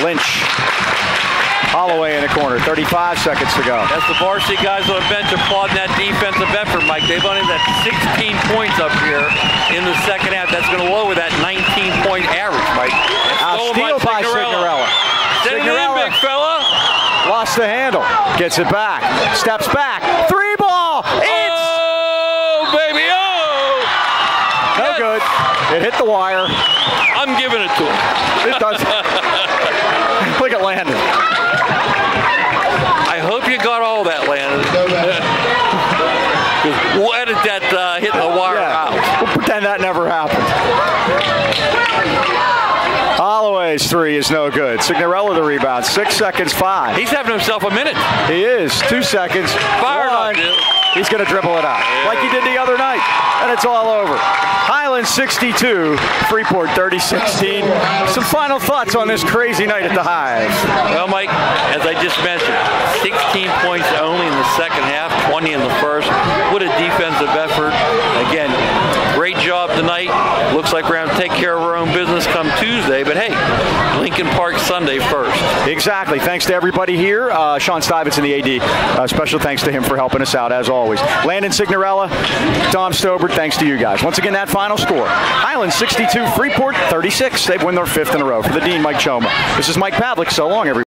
Lynch. Holloway in the corner. 35 seconds to go. That's the varsity guys on the bench applauding that defensive effort, Mike. They've only had 16 points up here in the second half. That's going to lower that 19-point average, Mike. Uh, Stolen steal by Signorella. Signorella. big fella. Lost the handle. Gets it back. Steps back. Three ball. It's Oh, baby, oh! no yes. good. It hit the wire. I'm giving it to him. It does. Look at Landon. I hope you got all that, Landon. we'll edit that uh, hitting the wire out. We'll pretend that never happened. Holloway's three is no good. Signorella the rebound. Six seconds, five. He's having himself a minute. He is. Two seconds. Fire One. He's going to dribble it out like he did the other night. And it's all over. Highland 62, Freeport 30-16. Some final thoughts on this crazy night at the Hive. Well, Mike, as I just mentioned, 16 points only in the second half, 20 in the first. What a defensive effort. Again, great job tonight. Looks like we're going to take care of our own business come Tuesday, but hey, Lincoln Park Sunday first. Exactly. Thanks to everybody here. Uh, Sean Stuyvesant, the AD. Uh, special thanks to him for helping us out, as always. Landon Signorella, Tom Stobert, thanks to you guys. Once again, that final score. Highlands 62, Freeport 36. They've won their fifth in a row. For the Dean, Mike Choma. This is Mike Pavlik. So long, everybody.